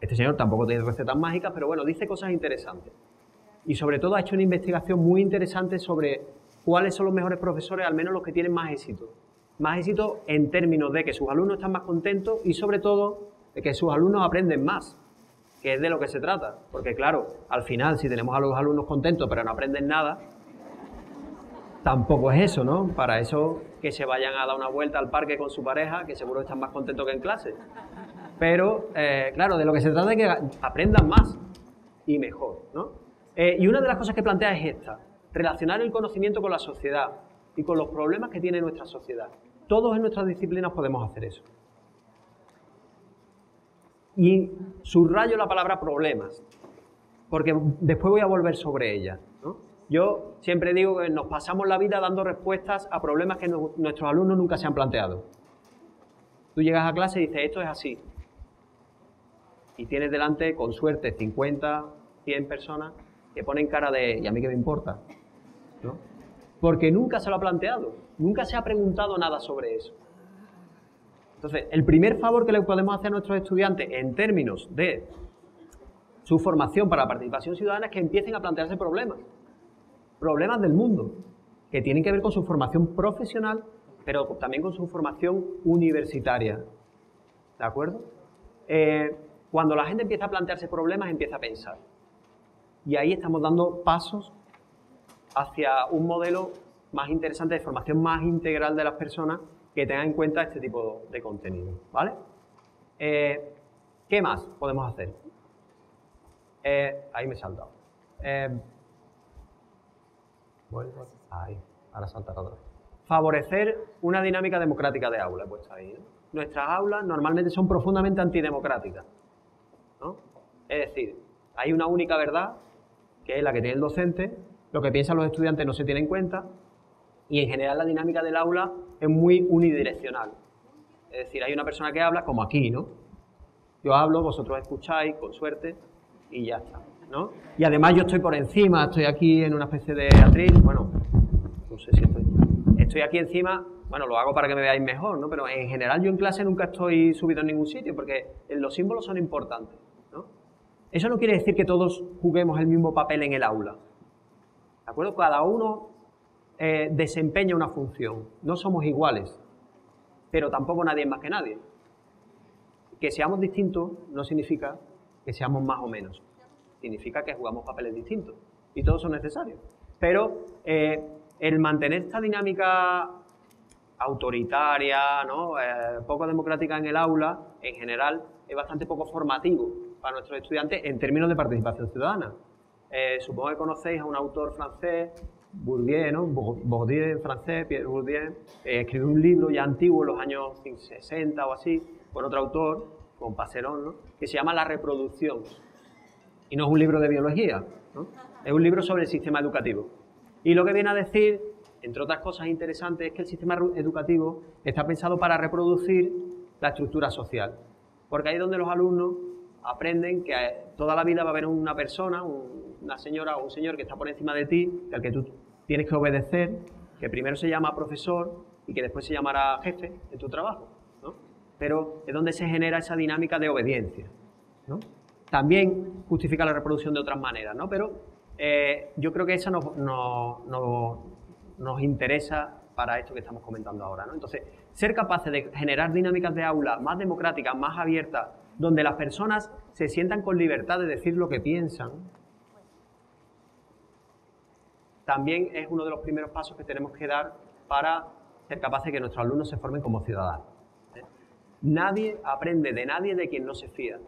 Este señor tampoco tiene recetas mágicas, pero bueno, dice cosas interesantes. Y sobre todo ha hecho una investigación muy interesante sobre cuáles son los mejores profesores, al menos los que tienen más éxito. Más éxito en términos de que sus alumnos están más contentos y sobre todo de que sus alumnos aprenden más, que es de lo que se trata. Porque claro, al final, si tenemos a los alumnos contentos pero no aprenden nada, tampoco es eso, ¿no? Para eso que se vayan a dar una vuelta al parque con su pareja, que seguro están más contentos que en clase. Pero, eh, claro, de lo que se trata es que aprendan más y mejor, ¿no? Eh, y una de las cosas que plantea es esta, relacionar el conocimiento con la sociedad y con los problemas que tiene nuestra sociedad. Todos en nuestras disciplinas podemos hacer eso. Y subrayo la palabra problemas, porque después voy a volver sobre ella. Yo siempre digo que nos pasamos la vida dando respuestas a problemas que nuestros alumnos nunca se han planteado. Tú llegas a clase y dices, esto es así. Y tienes delante, con suerte, 50, 100 personas que ponen cara de, ¿y a mí qué me importa? Porque nunca se lo ha planteado, nunca se ha preguntado nada sobre eso. Entonces, el primer favor que le podemos hacer a nuestros estudiantes en términos de su formación para la participación ciudadana es que empiecen a plantearse problemas. Problemas del mundo, que tienen que ver con su formación profesional, pero también con su formación universitaria. ¿De acuerdo? Eh, cuando la gente empieza a plantearse problemas, empieza a pensar. Y ahí estamos dando pasos hacia un modelo más interesante de formación más integral de las personas que tenga en cuenta este tipo de contenido. ¿Vale? Eh, ¿Qué más podemos hacer? Eh, ahí me he saltado. Ahí, ahora saltará otra Favorecer una dinámica democrática de aula, pues ahí. Nuestras aulas normalmente son profundamente antidemocráticas. ¿no? Es decir, hay una única verdad, que es la que tiene el docente, lo que piensan los estudiantes no se tiene en cuenta y en general la dinámica del aula es muy unidireccional. Es decir, hay una persona que habla como aquí, ¿no? Yo hablo, vosotros escucháis, con suerte, y ya está, Y además yo estoy por encima, estoy aquí en una especie de atril, bueno, no sé si estoy... Estoy aquí encima, bueno, lo hago para que me veáis mejor, ¿no? Pero en general yo en clase nunca estoy subido en ningún sitio porque los símbolos son importantes, ¿no? Eso no quiere decir que todos juguemos el mismo papel en el aula. ¿De acuerdo? Cada uno eh, desempeña una función. No somos iguales, pero tampoco nadie es más que nadie. Que seamos distintos no significa que seamos más o menos. Significa que jugamos papeles distintos y todos son necesarios. Pero eh, el mantener esta dinámica autoritaria, ¿no? Eh, poco democrática en el aula, en general, es bastante poco formativo para nuestros estudiantes en términos de participación ciudadana. Eh, supongo que conocéis a un autor francés, Bourdieu, ¿no? Bourdieu en francés, Pierre Bourdieu, eh, escribió un libro ya antiguo, en los años 60 o así, con otro autor, con Passerón, ¿no? que se llama La reproducción. Y no es un libro de biología, es un libro sobre el sistema educativo. Y lo que viene a decir, entre otras cosas interesantes, es que el sistema educativo está pensado para reproducir la estructura social. Porque ahí es donde los alumnos aprenden que toda la vida va a haber una persona, una señora o un señor que está por encima de ti, al que tú tienes que obedecer, que primero se llama profesor y que después se llamará jefe en tu trabajo. Pero es donde se genera esa dinámica de obediencia. ¿no? También justifica la reproducción de otras maneras, ¿no? pero eh, yo creo que eso nos, nos interesa para esto que estamos comentando ahora. Entonces, ser capaces de generar dinámicas de aula más democráticas, más abiertas, donde las personas se sientan con libertad de decir lo que piensan, también es uno de los primeros pasos que tenemos que dar para ser capaces de que nuestros alumnos se formen como ciudadanos. ¿eh? Nadie aprende de nadie de quien no se fía.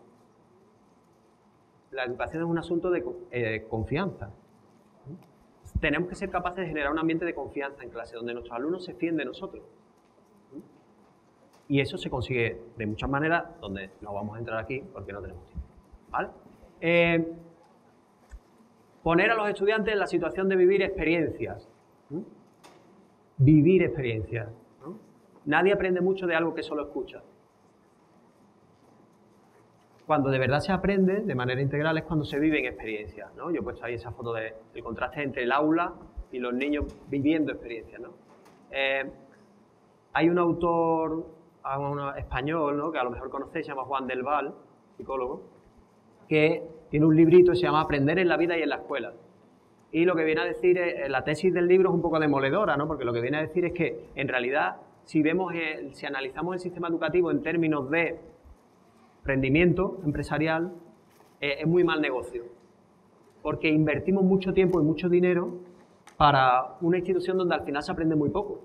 La educación es un asunto de eh, confianza. Tenemos que ser capaces de generar un ambiente de confianza en clase, donde nuestros alumnos se fíen de nosotros. Y eso se consigue de muchas maneras, donde no vamos a entrar aquí porque no tenemos tiempo. Eh, poner a los estudiantes en la situación de vivir experiencias. Vivir experiencias. Nadie aprende mucho de algo que solo escucha. Cuando de verdad se aprende de manera integral es cuando se viven experiencias. ¿no? Yo he puesto ahí esa foto del contraste entre el aula y los niños viviendo experiencias. ¿no? Eh, hay un autor a un español, ¿no? que a lo mejor conocéis, se llama Juan del Val, psicólogo, que tiene un librito que se llama Aprender en la vida y en la escuela. Y lo que viene a decir, es, la tesis del libro es un poco demoledora, ¿no? Porque lo que viene a decir es que, en realidad, si vemos, si analizamos el sistema educativo en términos de rendimiento empresarial, eh, es muy mal negocio. Porque invertimos mucho tiempo y mucho dinero para una institución donde al final se aprende muy poco.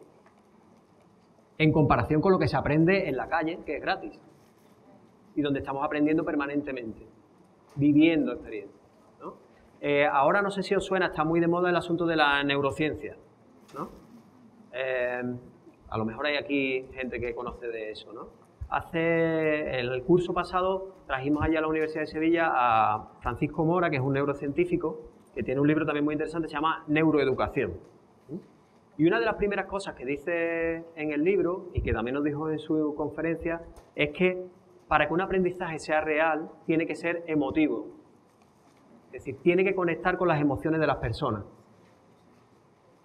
En comparación con lo que se aprende en la calle, que es gratis. Y donde estamos aprendiendo permanentemente, viviendo experiencias. Eh, ahora no sé si os suena, está muy de moda el asunto de la neurociencia. Eh, a lo mejor hay aquí gente que conoce de eso, ¿no? Hace el curso pasado trajimos allá a la Universidad de Sevilla a Francisco Mora, que es un neurocientífico, que tiene un libro también muy interesante, se llama Neuroeducación. Y una de las primeras cosas que dice en el libro, y que también nos dijo en su conferencia, es que para que un aprendizaje sea real, tiene que ser emotivo. Es decir, tiene que conectar con las emociones de las personas.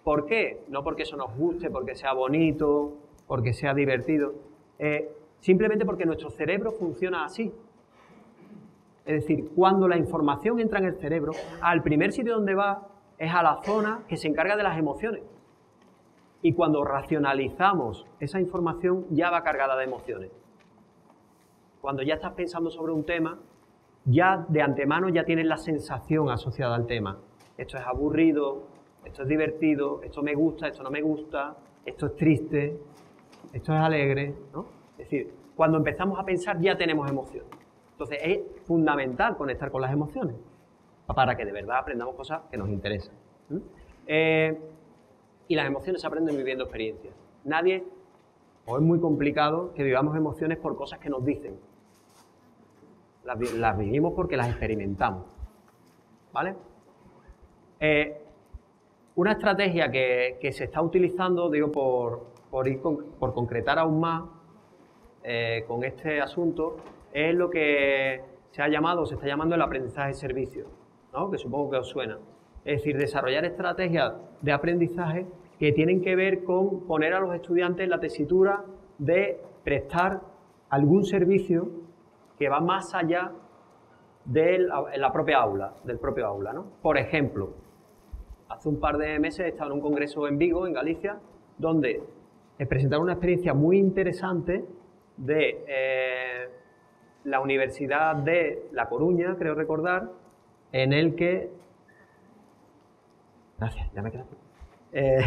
¿Por qué? No porque eso nos guste, porque sea bonito, porque sea divertido. Eh, simplemente porque nuestro cerebro funciona así. Es decir, cuando la información entra en el cerebro, al primer sitio donde va es a la zona que se encarga de las emociones. Y cuando racionalizamos esa información ya va cargada de emociones. Cuando ya estás pensando sobre un tema, ya de antemano ya tienes la sensación asociada al tema. Esto es aburrido, esto es divertido, esto me gusta, esto no me gusta, esto es triste, esto es alegre, ¿no? Es decir, cuando empezamos a pensar ya tenemos emociones. Entonces es fundamental conectar con las emociones para que de verdad aprendamos cosas que nos interesan. Eh, y las emociones se aprenden viviendo experiencias. Nadie, o es muy complicado que vivamos emociones por cosas que nos dicen. Las, vivimos porque las experimentamos. ¿Vale? Eh, una estrategia que, se está utilizando, digo, por, por, concretar aún más eh, con este asunto, es lo que se ha llamado, se está llamando el aprendizaje de servicio, ¿no? que supongo que os suena. Es decir, desarrollar estrategias de aprendizaje que tienen que ver con poner a los estudiantes en la tesitura de prestar algún servicio que va más allá de la propia aula, del propio aula. ¿no? Por ejemplo, hace un par de meses he estado en un congreso en Vigo, en Galicia, donde presentaron una experiencia muy interesante de eh, la Universidad de La Coruña, creo recordar, en el que... Eh,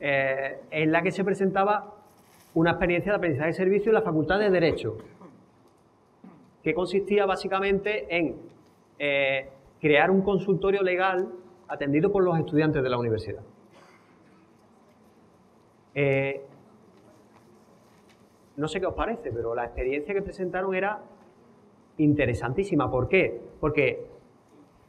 eh, en la que se presentaba una experiencia de aprendizaje de servicio en la Facultad de Derecho, que consistía básicamente en crear un consultorio legal atendido por los estudiantes de la universidad. No sé qué os parece, pero la experiencia que presentaron era interesantísima. ¿Por qué? Porque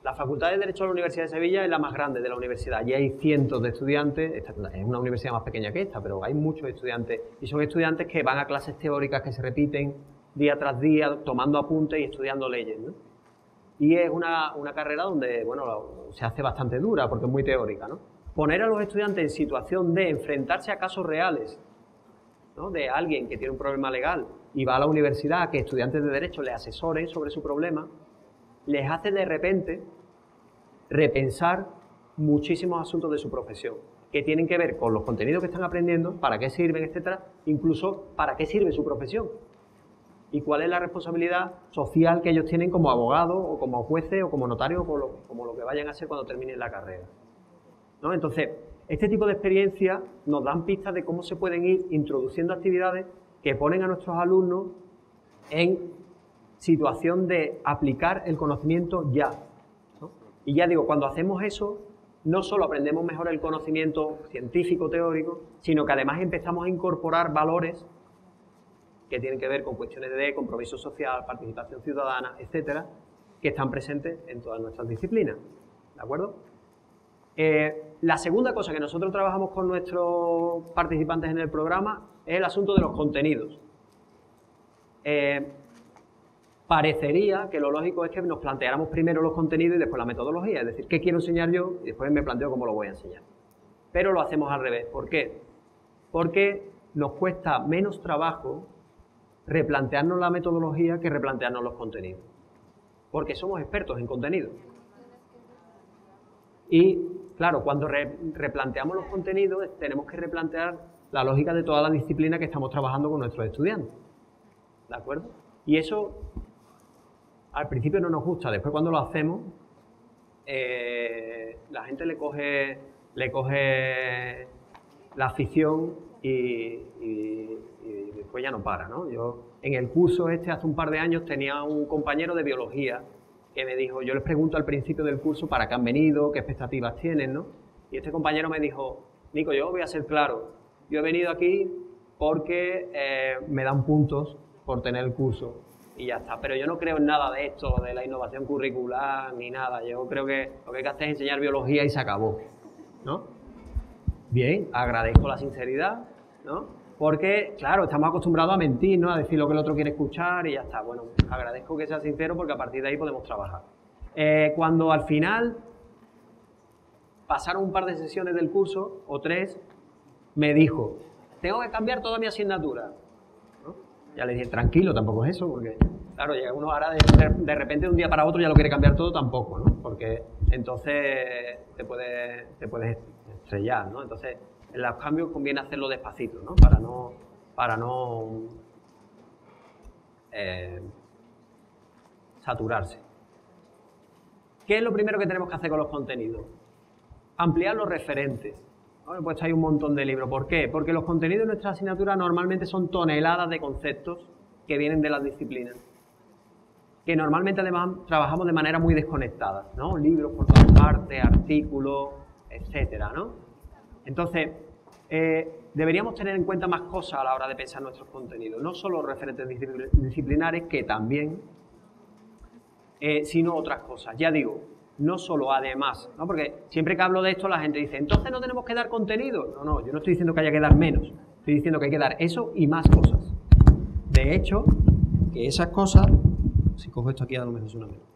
la Facultad de Derecho de la Universidad de Sevilla es la más grande de la universidad. Allí hay cientos de estudiantes. Es una universidad más pequeña que esta, pero hay muchos estudiantes. Y son estudiantes que van a clases teóricas que se repiten día tras día, tomando apuntes y estudiando leyes. Y es una, carrera donde, bueno, se hace bastante dura porque es muy teórica. Poner a los estudiantes en situación de enfrentarse a casos reales, De alguien que tiene un problema legal y va a la universidad a que estudiantes de derecho le asesoren sobre su problema, les hace de repente repensar muchísimos asuntos de su profesión que tienen que ver con los contenidos que están aprendiendo, para qué sirven, etcétera, incluso para qué sirve su profesión y cuál es la responsabilidad social que ellos tienen como abogados o como jueces o como notarios o como lo, que vayan a hacer cuando terminen la carrera. ¿No? Entonces, este tipo de experiencias nos dan pistas de cómo se pueden ir introduciendo actividades que ponen a nuestros alumnos en situación de aplicar el conocimiento ya. Y ya digo, cuando hacemos eso, no solo aprendemos mejor el conocimiento científico, teórico, sino que además empezamos a incorporar valores que tienen que ver con cuestiones de compromiso social, participación ciudadana, etcétera, que están presentes en todas nuestras disciplinas. ¿De acuerdo? Eh, la segunda cosa que nosotros trabajamos con nuestros participantes en el programa es el asunto de los contenidos. Eh, parecería que lo lógico es que nos planteáramos primero los contenidos y después la metodología, es decir, qué quiero enseñar yo y después me planteo cómo lo voy a enseñar. Pero lo hacemos al revés. ¿Por qué? Porque nos cuesta menos trabajo replantearnos la metodología que replantearnos los contenidos. Porque somos expertos en contenido. Y claro, cuando replanteamos los contenidos, tenemos que replantear la lógica de toda la disciplina que estamos trabajando con nuestros estudiantes. ¿De acuerdo? Y eso al principio no nos gusta, después cuando lo hacemos, eh, la gente le coge, le coge la afición y, después ya no para, ¿no? Yo en el curso este hace un par de años tenía un compañero de biología que me dijo, yo les pregunto al principio del curso para qué han venido, qué expectativas tienen, ¿no? Y este compañero me dijo, Nico, yo voy a ser claro, yo he venido aquí porque eh, me dan puntos por tener el curso y ya está. Pero yo no creo en nada de esto, de la innovación curricular, ni nada. Yo creo que lo que hay que hacer es enseñar biología y se acabó, ¿no? Bien, agradezco la sinceridad, ¿no? Porque, claro, estamos acostumbrados a mentir, ¿no? A decir lo que el otro quiere escuchar y ya está. Bueno, agradezco que sea sincero porque a partir de ahí podemos trabajar. Eh, cuando al final pasaron un par de sesiones del curso, o tres, me dijo, tengo que cambiar toda mi asignatura. Ya le dije, tranquilo, tampoco es eso, porque, claro, llega uno ahora de, de, repente de un día para otro ya lo quiere cambiar todo, tampoco, ¿no? Porque entonces te puedes, te puedes estrellar, ¿no? Entonces, en los cambios conviene hacerlo despacito, ¿no? Para no, para no eh, saturarse. ¿Qué es lo primero que tenemos que hacer con los contenidos? Ampliar los referentes. Pues hay un montón de libros. ¿Por qué? Porque los contenidos de nuestra asignatura normalmente son toneladas de conceptos que vienen de las disciplinas. Que normalmente además trabajamos de manera muy desconectada, ¿no? Libros por todas partes, artículos, etcétera, ¿no? Entonces, eh, deberíamos tener en cuenta más cosas a la hora de pensar nuestros contenidos. No solo referentes disciplinares, que también, eh, sino otras cosas. Ya digo, no solo además, ¿no? Porque siempre que hablo de esto la gente dice, entonces no tenemos que dar contenido. No, no, yo no estoy diciendo que haya que dar menos, estoy diciendo que hay que dar eso y más cosas. De hecho, que esas cosas, si cojo esto aquí a lo mejor es una menos.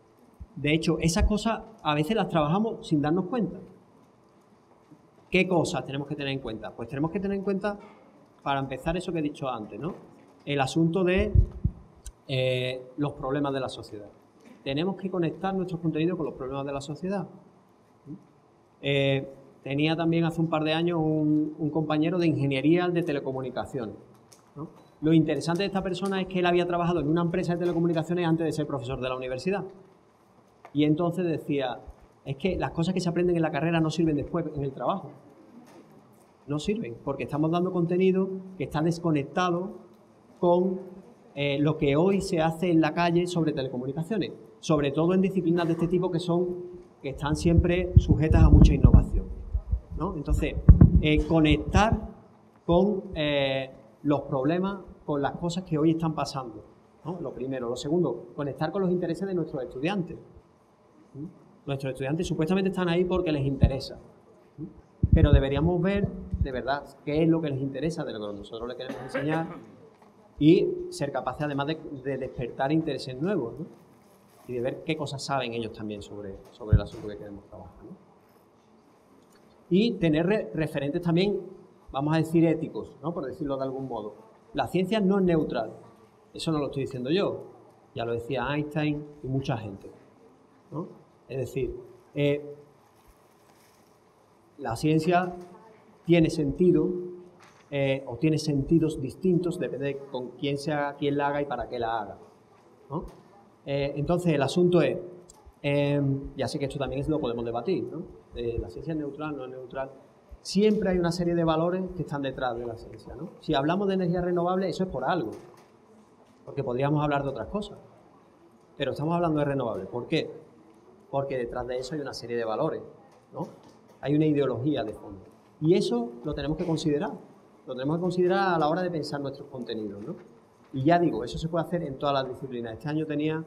De hecho, esas cosas a veces las trabajamos sin darnos cuenta. ¿Qué cosas tenemos que tener en cuenta? Pues tenemos que tener en cuenta, para empezar, eso que he dicho antes, ¿no? El asunto de eh, los problemas de la sociedad tenemos que conectar nuestros contenidos con los problemas de la sociedad. Eh, tenía también hace un par de años un, compañero de ingeniería de telecomunicaciones. Lo interesante de esta persona es que él había trabajado en una empresa de telecomunicaciones antes de ser profesor de la universidad. Y entonces decía, es que las cosas que se aprenden en la carrera no sirven después en el trabajo. No sirven, porque estamos dando contenido que está desconectado con eh, lo que hoy se hace en la calle sobre telecomunicaciones sobre todo en disciplinas de este tipo que son que están siempre sujetas a mucha innovación. Entonces, eh, conectar con eh, los problemas, con las cosas que hoy están pasando. Lo primero. Lo segundo, conectar con los intereses de nuestros estudiantes. Nuestros estudiantes supuestamente están ahí porque les interesa. Pero deberíamos ver de verdad qué es lo que les interesa de lo que nosotros les queremos enseñar y ser capaces además de, de despertar intereses nuevos. ¿no? y de ver qué cosas saben ellos también sobre, sobre el asunto que queremos trabajar. Y tener referentes también, vamos a decir, éticos, ¿no? por decirlo de algún modo. La ciencia no es neutral, eso no lo estoy diciendo yo, ya lo decía Einstein y mucha gente. ¿no? Es decir, eh, la ciencia tiene sentido eh, o tiene sentidos distintos, depende de con quién, sea, quién la haga y para qué la haga. ¿no? Eh, entonces, el asunto es, em, ya sé que esto también lo podemos debatir, ¿no? la ciencia es neutral, no es neutral. Siempre hay una serie de valores que están detrás de la ciencia, ¿no? Si hablamos de energía renovable, eso es por algo, porque podríamos hablar de otras cosas. Pero estamos hablando de renovables. ¿Por qué? Porque detrás de eso hay una serie de valores, ¿no? Hay una ideología de fondo. Y eso lo tenemos que considerar. Lo tenemos que considerar a la hora de pensar nuestros contenidos, ¿no? Y ya digo, eso se puede hacer en todas las disciplinas. Este año tenía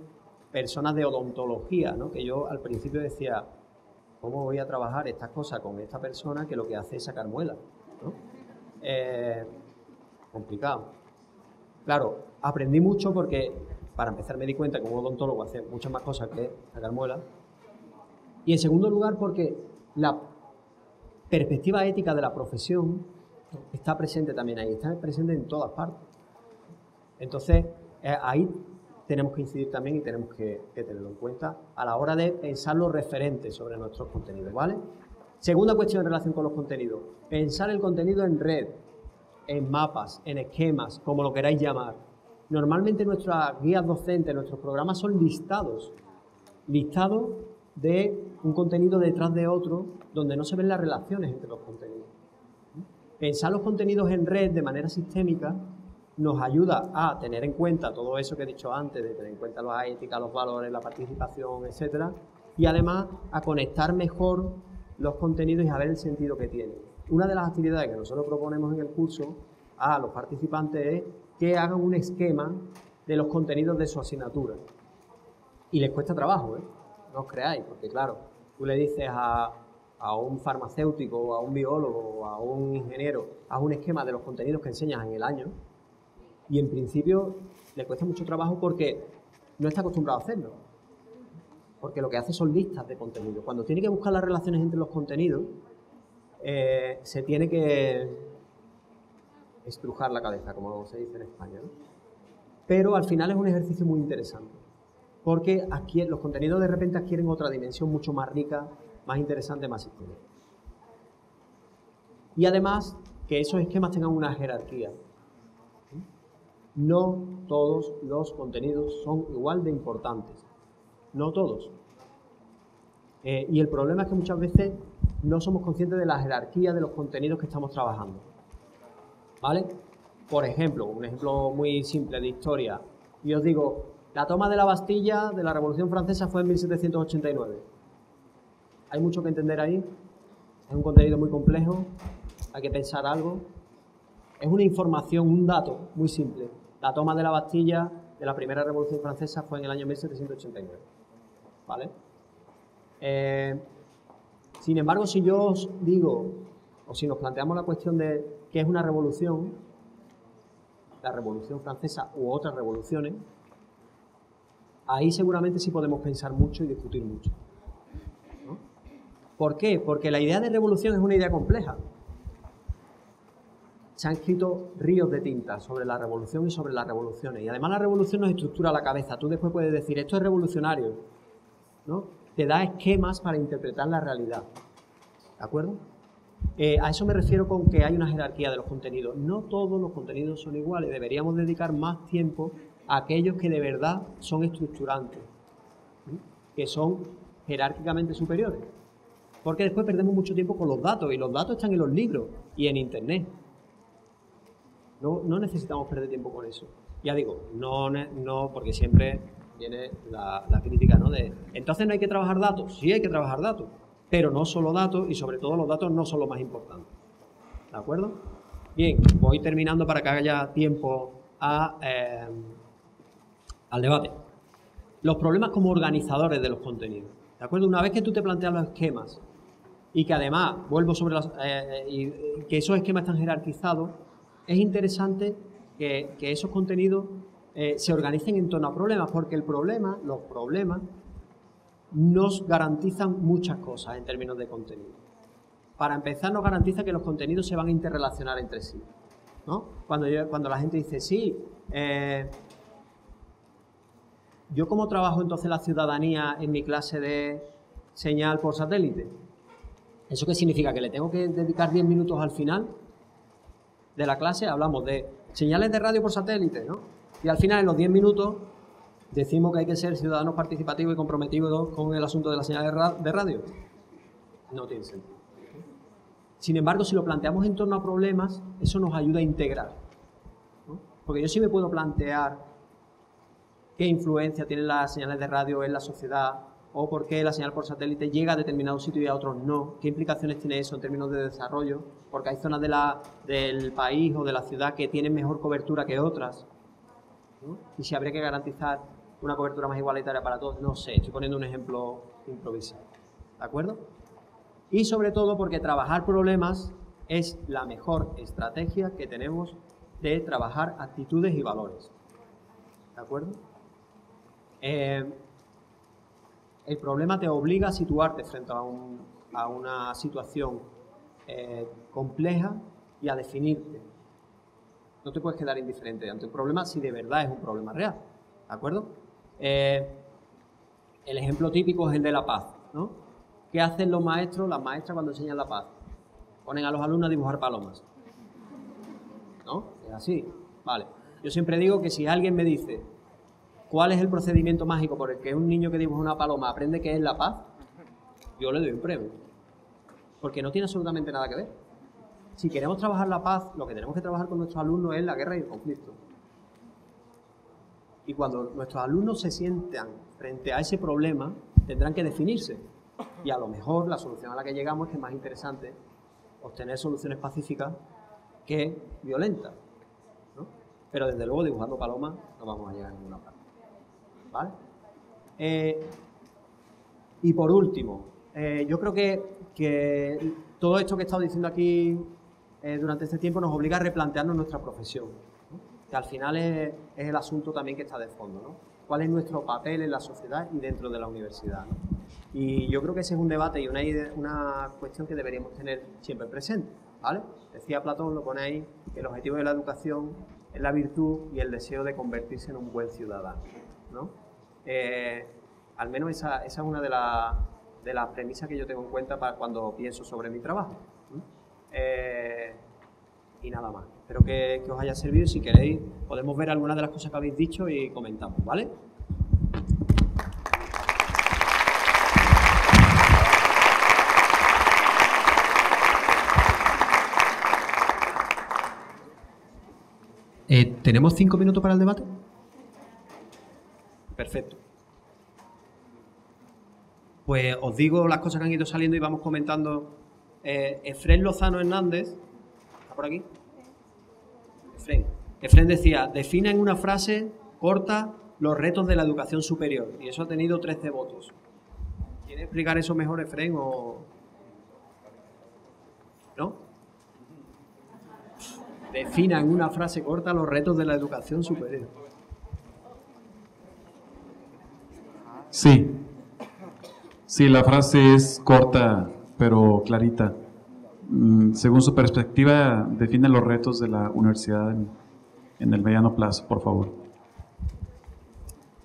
personas de odontología, ¿no? que yo al principio decía, ¿cómo voy a trabajar estas cosas con esta persona que lo que hace es sacar muelas? ¿no? Eh, complicado. Claro, aprendí mucho porque, para empezar, me di cuenta que un odontólogo hace muchas más cosas que sacar muelas. Y en segundo lugar, porque la perspectiva ética de la profesión está presente también ahí, está presente en todas partes. Entonces, eh, ahí tenemos que incidir también y tenemos que, tenerlo en cuenta a la hora de pensar los referentes sobre nuestros contenidos, ¿vale? Segunda cuestión en relación con los contenidos, pensar el contenido en red, en mapas, en esquemas, como lo queráis llamar. Normalmente nuestras guías docentes, nuestros programas son listados, listados de un contenido detrás de otro, donde no se ven las relaciones entre los contenidos. Pensar los contenidos en red de manera sistémica nos ayuda a tener en cuenta todo eso que he dicho antes, de tener en cuenta la ética, los valores, la participación, etcétera, y además a conectar mejor los contenidos y a ver el sentido que tienen. Una de las actividades que nosotros proponemos en el curso a los participantes es que hagan un esquema de los contenidos de su asignatura. Y les cuesta trabajo, ¿eh? No os creáis, porque claro, tú le dices a, un farmacéutico, a un biólogo, a un ingeniero, haz un esquema de los contenidos que enseñas en el año, y en principio le cuesta mucho trabajo porque no está acostumbrado a hacerlo. Porque lo que hace son listas de contenido. Cuando tiene que buscar las relaciones entre los contenidos, eh, se tiene que estrujar la cabeza, como se dice en España. Pero al final es un ejercicio muy interesante. Porque aquí los contenidos de repente adquieren otra dimensión mucho más rica, más interesante, más sistémica. Y además, que esos esquemas tengan una jerarquía. No todos los contenidos son igual de importantes. No todos. Eh, y el problema es que muchas veces no somos conscientes de la jerarquía de los contenidos que estamos trabajando. ¿Vale? Por ejemplo, un ejemplo muy simple de historia. Y os digo, la toma de la Bastilla de la Revolución Francesa fue en 1789. Hay mucho que entender ahí. Es un contenido muy complejo. Hay que pensar algo. Es una información, un dato muy simple. La toma de la Bastilla de la primera Revolución Francesa fue en el año 1789. ¿Vale? Eh, sin embargo, si yo os digo, o si nos planteamos la cuestión de qué es una revolución, la Revolución Francesa u otras revoluciones, ahí seguramente sí podemos pensar mucho y discutir mucho. ¿Por qué? Porque la idea de revolución es una idea compleja se han escrito ríos de tinta sobre la revolución y sobre las revoluciones. Y además la revolución nos estructura la cabeza. Tú después puedes decir, esto es revolucionario. ¿no? Te da esquemas para interpretar la realidad. ¿De acuerdo? Eh, a eso me refiero con que hay una jerarquía de los contenidos. No todos los contenidos son iguales. Deberíamos dedicar más tiempo aquellos que de verdad son estructurantes, que son jerárquicamente superiores. Porque después perdemos mucho tiempo con los datos y los datos están en los libros y en Internet. No, necesitamos perder tiempo con eso. Ya digo, no, no porque siempre viene la, crítica, ¿no? De, entonces no hay que trabajar datos. Sí hay que trabajar datos, pero no solo datos y sobre todo los datos no son lo más importante. ¿De acuerdo? Bien, voy terminando para que haya tiempo a, eh, al debate. Los problemas como organizadores de los contenidos. ¿De acuerdo? Una vez que tú te planteas los esquemas y que además, vuelvo sobre las, eh, y que esos esquemas están jerarquizados, es interesante que, esos contenidos eh, se organicen en torno a problemas, porque el problema, los problemas, nos garantizan muchas cosas en términos de contenido. Para empezar, nos garantiza que los contenidos se van a interrelacionar entre sí. Cuando, cuando la gente dice, sí, eh, yo cómo trabajo entonces la ciudadanía en mi clase de señal por satélite. ¿Eso qué significa? ¿Que le tengo que dedicar 10 minutos al final? de la clase hablamos de señales de radio por satélite, ¿no? Y al final, en los 10 minutos, decimos que hay que ser ciudadanos participativos y comprometidos con el asunto de la señal de radio. No tiene sentido. Sin embargo, si lo planteamos en torno a problemas, eso nos ayuda a integrar. Porque yo sí me puedo plantear qué influencia tienen las señales de radio en la sociedad, o por qué la señal por satélite llega a determinados sitios y a otros no, qué implicaciones tiene eso en términos de desarrollo, porque hay zonas del país o de la ciudad que tienen mejor cobertura que otras, y si habría que garantizar una cobertura más igualitaria para todos, no sé, estoy poniendo un ejemplo improvisado, ¿de acuerdo? Y sobre todo porque trabajar problemas es la mejor estrategia que tenemos de trabajar actitudes y valores, ¿de acuerdo? Eh, el problema te obliga a situarte frente a, una situación eh, compleja y a definirte. No te puedes quedar indiferente ante el problema si de verdad es un problema real. ¿De acuerdo? Eh, el ejemplo típico es el de la paz, ¿no? ¿Qué hacen los maestros, las maestras cuando enseñan la paz? Ponen a los alumnos a dibujar palomas. ¿No? Es así. Vale. Yo siempre digo que si alguien me dice cuál es el procedimiento mágico por el que un niño que dibuja una paloma aprende que es la paz, yo le doy un premio. Porque no tiene absolutamente nada que ver. Si queremos trabajar la paz, lo que tenemos que trabajar con nuestros alumnos es la guerra y el conflicto. Y cuando nuestros alumnos se sientan frente a ese problema, tendrán que definirse. Y a lo mejor la solución a la que llegamos es que es más interesante obtener soluciones pacíficas que violentas. Pero desde luego dibujando palomas no vamos a llegar a ninguna parte. Eh, y por último, eh, yo creo que, todo esto que he estado diciendo aquí eh, durante este tiempo nos obliga a replantearnos nuestra profesión que al final es, el asunto también que está de fondo, ¿no? ¿Cuál es nuestro papel en la sociedad y dentro de la universidad? Y yo creo que ese es un debate y una, cuestión que deberíamos tener siempre presente, ¿vale? Decía Platón, lo ponéis, que el objetivo de la educación es la virtud y el deseo de convertirse en un buen ciudadano, ¿no? Eh, al menos esa, esa, es una de, de las premisas que yo tengo en cuenta para cuando pienso sobre mi trabajo. Eh, y nada más. Espero que, os haya servido y si queréis podemos ver algunas de las cosas que habéis dicho y comentamos, ¿vale? Eh, ¿Tenemos cinco minutos para el debate? Perfecto. Pues os digo las cosas que han ido saliendo y vamos comentando. Eh, Efren Lozano Hernández, ¿está por aquí? Efren. decía, defina en una frase corta los retos de la educación superior. Y eso ha tenido 13 votos. ¿Quiere explicar eso mejor, Efren? O... ¿No? Defina en una frase corta los retos de la educación superior. Sí. Sí, la frase es corta, pero clarita. Mm, según su perspectiva, define los retos de la universidad en, el mediano plazo, por favor.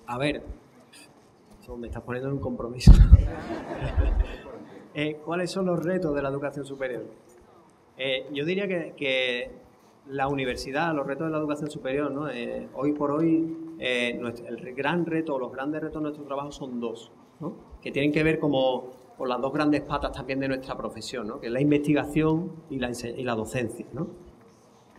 A ver, me estás poniendo en un compromiso. Eh, ¿Cuáles son los retos de la educación superior? Eh, yo diría que, la universidad, los retos de la educación superior, ¿no? Eh, hoy por hoy, el gran reto, los grandes retos de nuestro trabajo son dos, ¿no? que tienen que ver como por las dos grandes patas también de nuestra profesión, ¿no? que es la investigación y la, y la docencia. ¿no?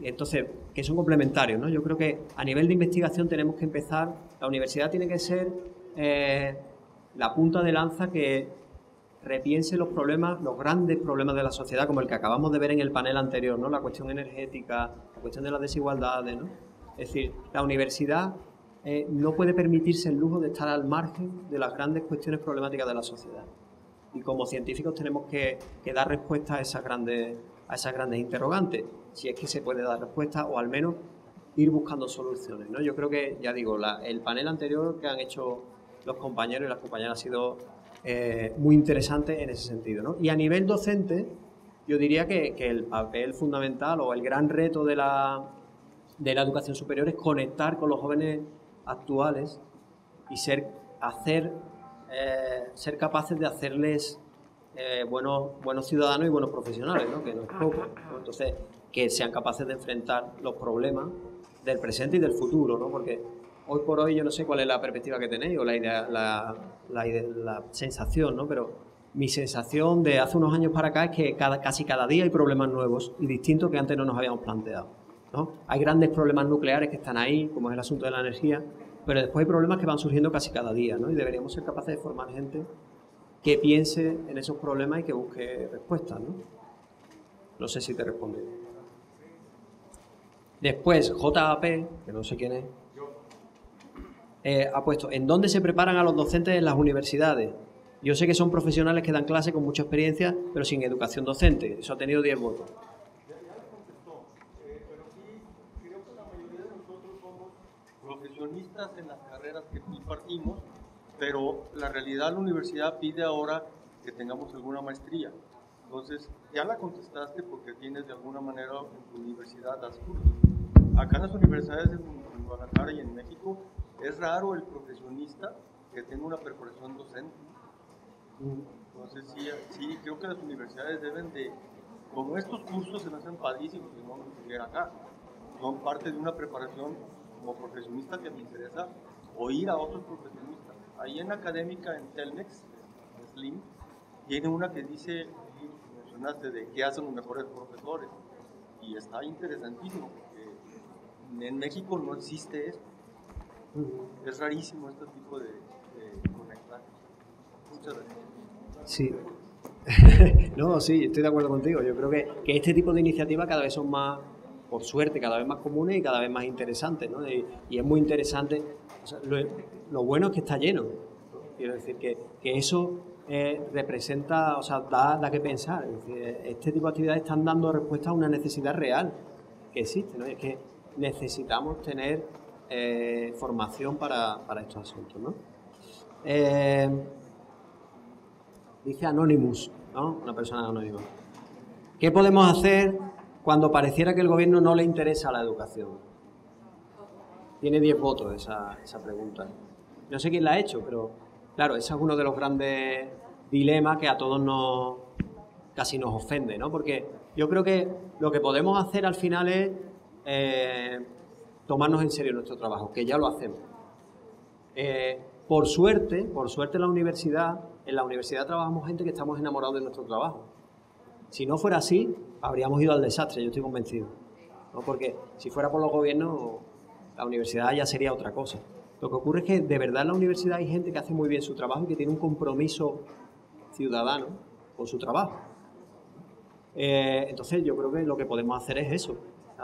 Entonces, que son complementarios. ¿no? Yo creo que a nivel de investigación tenemos que empezar, la universidad tiene que ser eh, la punta de lanza que repiense los problemas, los grandes problemas de la sociedad, como el que acabamos de ver en el panel anterior, ¿no? la cuestión energética, la cuestión de las desigualdades. ¿no? Es decir, la universidad eh, no puede permitirse el lujo de estar al margen de las grandes cuestiones problemáticas de la sociedad y como científicos tenemos que, dar respuesta a esas, grandes, a esas grandes interrogantes, si es que se puede dar respuesta o al menos ir buscando soluciones. ¿no? Yo creo que, ya digo, el panel anterior que han hecho los compañeros y las compañeras ha sido eh, muy interesante en ese sentido. ¿no? Y a nivel docente, yo diría que, que, el papel fundamental o el gran reto de la, de la educación superior es conectar con los jóvenes actuales y ser, hacer eh, ser capaces de hacerles eh, buenos, buenos ciudadanos y buenos profesionales, ¿no? que no es poco. Entonces, que sean capaces de enfrentar los problemas del presente y del futuro, ¿no? porque hoy por hoy yo no sé cuál es la perspectiva que tenéis o la, idea, la, la, sensación, ¿no? pero mi sensación de hace unos años para acá es que casi cada día hay problemas nuevos y distintos que antes no nos habíamos planteado. ¿no? Hay grandes problemas nucleares que están ahí, como es el asunto de la energía, pero después hay problemas que van surgiendo casi cada día, ¿no? Y deberíamos ser capaces de formar gente que piense en esos problemas y que busque respuestas, ¿no? No sé si te responde. Después, JAP, que no sé quién es, eh, ha puesto, ¿en dónde se preparan a los docentes en las universidades? Yo sé que son profesionales que dan clase con mucha experiencia, pero sin educación docente. Eso ha tenido 10 votos. en las carreras que impartimos, pero la realidad la universidad pide ahora que tengamos alguna maestría. Entonces, ya la contestaste porque tienes de alguna manera en tu universidad das cursos. Acá en las universidades en Guadalajara y en México es raro el profesionista que tenga una preparación docente. Entonces sí, sí, creo que las universidades deben de, como estos cursos se me hacen padrísimos, y no me acá, son parte de una preparación como profesionista que me interesa oír a otros profesionistas. Ahí en académica, en Telmex, Slim, tiene una que dice, mencionaste, de qué hacen los mejores profesores. Y está interesantísimo, porque en México no existe eso. Es rarísimo este tipo de, conectar. Muchas gracias. Sí. no, sí, estoy de acuerdo contigo. Yo creo que, que este tipo de iniciativas cada vez son más, por suerte, cada vez más comunes y cada vez más interesantes. ¿no? Y, es muy interesante. O sea, lo, bueno es que está lleno. Quiero decir que, que eso eh, representa, o sea, da, da que pensar. Es este tipo de actividades están dando respuesta a una necesidad real que existe. ¿no? Es que necesitamos tener eh, formación para, para, estos asuntos. ¿no? Eh, dice Anonymous, ¿no? una persona anónima. ¿Qué podemos hacer cuando pareciera que el gobierno no le interesa la educación? Tiene 10 votos esa, esa pregunta. No sé quién la ha hecho, pero claro, ese es uno de los grandes dilemas que a todos nos casi nos ofende, ¿no? Porque yo creo que lo que podemos hacer al final es eh, tomarnos en serio nuestro trabajo, que ya lo hacemos. Eh, por suerte, por suerte en la universidad, en la universidad trabajamos gente que estamos enamorados de nuestro trabajo. Si no fuera así, habríamos ido al desastre, yo estoy convencido. ¿no? Porque si fuera por los gobiernos, la universidad ya sería otra cosa. Lo que ocurre es que de verdad en la universidad hay gente que hace muy bien su trabajo y que tiene un compromiso ciudadano con su trabajo. Eh, entonces yo creo que lo que podemos hacer es eso,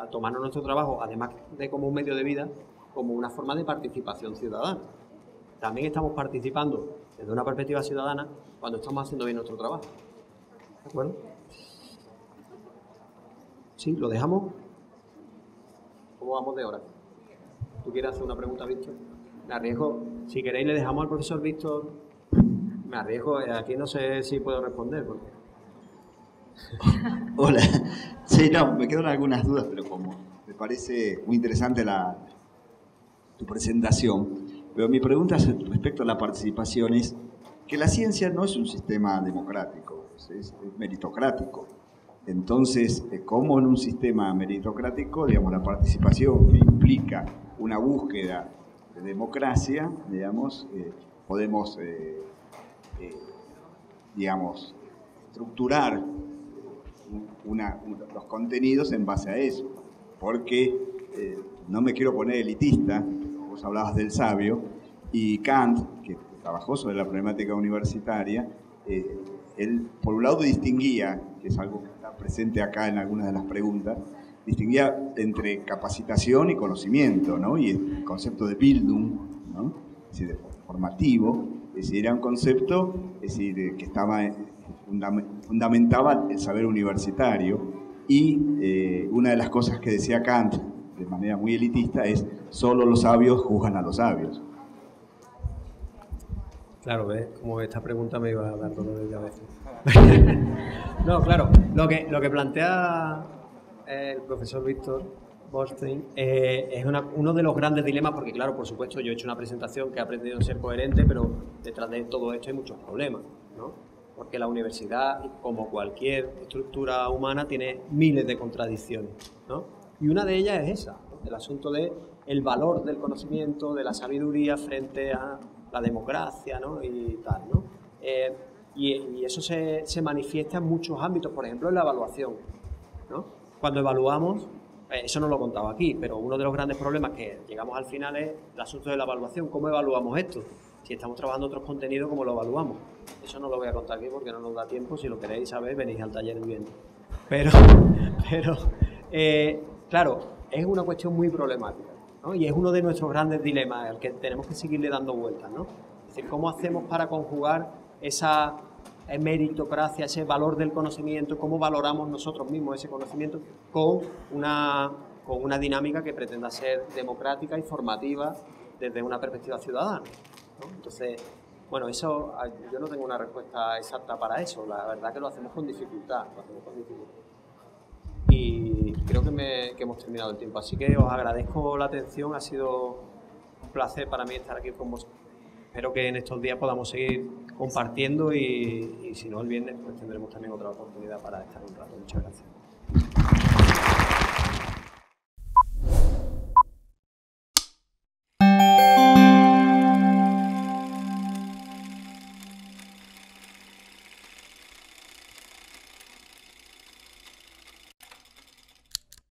tomarnos nuestro trabajo, además de como un medio de vida, como una forma de participación ciudadana. También estamos participando desde una perspectiva ciudadana cuando estamos haciendo bien nuestro trabajo. ¿De acuerdo? Sí, lo dejamos. ¿Cómo vamos de hora? ¿Tú quieres hacer una pregunta, Víctor? Me arriesgo, si queréis le dejamos al profesor Víctor, me arriesgo, eh, aquí no sé si puedo responder. Porque... Hola, sí, no, me quedan algunas dudas, pero como me parece muy interesante la, tu presentación, pero mi pregunta respecto a la participación es que la ciencia no es un sistema democrático, es, meritocrático. Entonces, eh, como en un sistema meritocrático, digamos, la participación implica una búsqueda de democracia, digamos, eh, podemos, eh, digamos, estructurar una, los contenidos en base a eso. Porque eh, no me quiero poner elitista, vos hablabas del sabio, y Kant, que trabajó sobre la problemática universitaria, eh, él por un lado distinguía, que es algo que está presente acá en algunas de las preguntas, distinguía entre capacitación y conocimiento, ¿no? Y el concepto de Bildung, ¿no? Es decir, formativo, es decir, era un concepto es decir, que estaba, fundamentaba el saber universitario y eh, una de las cosas que decía Kant de manera muy elitista es solo los sabios juzgan a los sabios. Claro, ¿ves? Como esta pregunta me iba a dar dolor de cabeza. no, claro, lo que, lo que plantea el profesor Víctor Borstein eh, es una, uno de los grandes dilemas, porque claro, por supuesto, yo he hecho una presentación que ha aprendido a ser coherente, pero detrás de todo esto hay muchos problemas, ¿no? Porque la universidad, como cualquier estructura humana, tiene miles de contradicciones, ¿no? Y una de ellas es esa, el asunto de el valor del conocimiento, de la sabiduría frente a la democracia, ¿no? Y tal, ¿no? Eh, y, y, eso se, se manifiesta en muchos ámbitos, por ejemplo, en la evaluación, ¿no? Cuando evaluamos, eso no lo he contado aquí, pero uno de los grandes problemas que llegamos al final es el asunto de la evaluación. ¿Cómo evaluamos esto? Si estamos trabajando otros contenidos, ¿cómo lo evaluamos? Eso no lo voy a contar aquí porque no nos da tiempo. Si lo queréis saber, venís al taller viviendo. Pero, pero eh, claro, es una cuestión muy problemática. ¿no? Y es uno de nuestros grandes dilemas al que tenemos que seguirle dando vueltas. ¿no? Es decir, ¿cómo hacemos para conjugar esa meritocracia, ese valor del conocimiento, cómo valoramos nosotros mismos ese conocimiento con una, con una dinámica que pretenda ser democrática y formativa desde una perspectiva ciudadana. Entonces, bueno, eso yo no tengo una respuesta exacta para eso, la verdad que lo hacemos con dificultad. Y creo que, hemos terminado el tiempo, así que os agradezco la atención, ha sido placer para mí estar aquí con vosotros. Espero que en estos días podamos seguir compartiendo y, y si no el viernes pues tendremos también otra oportunidad para estar un rato. Muchas gracias.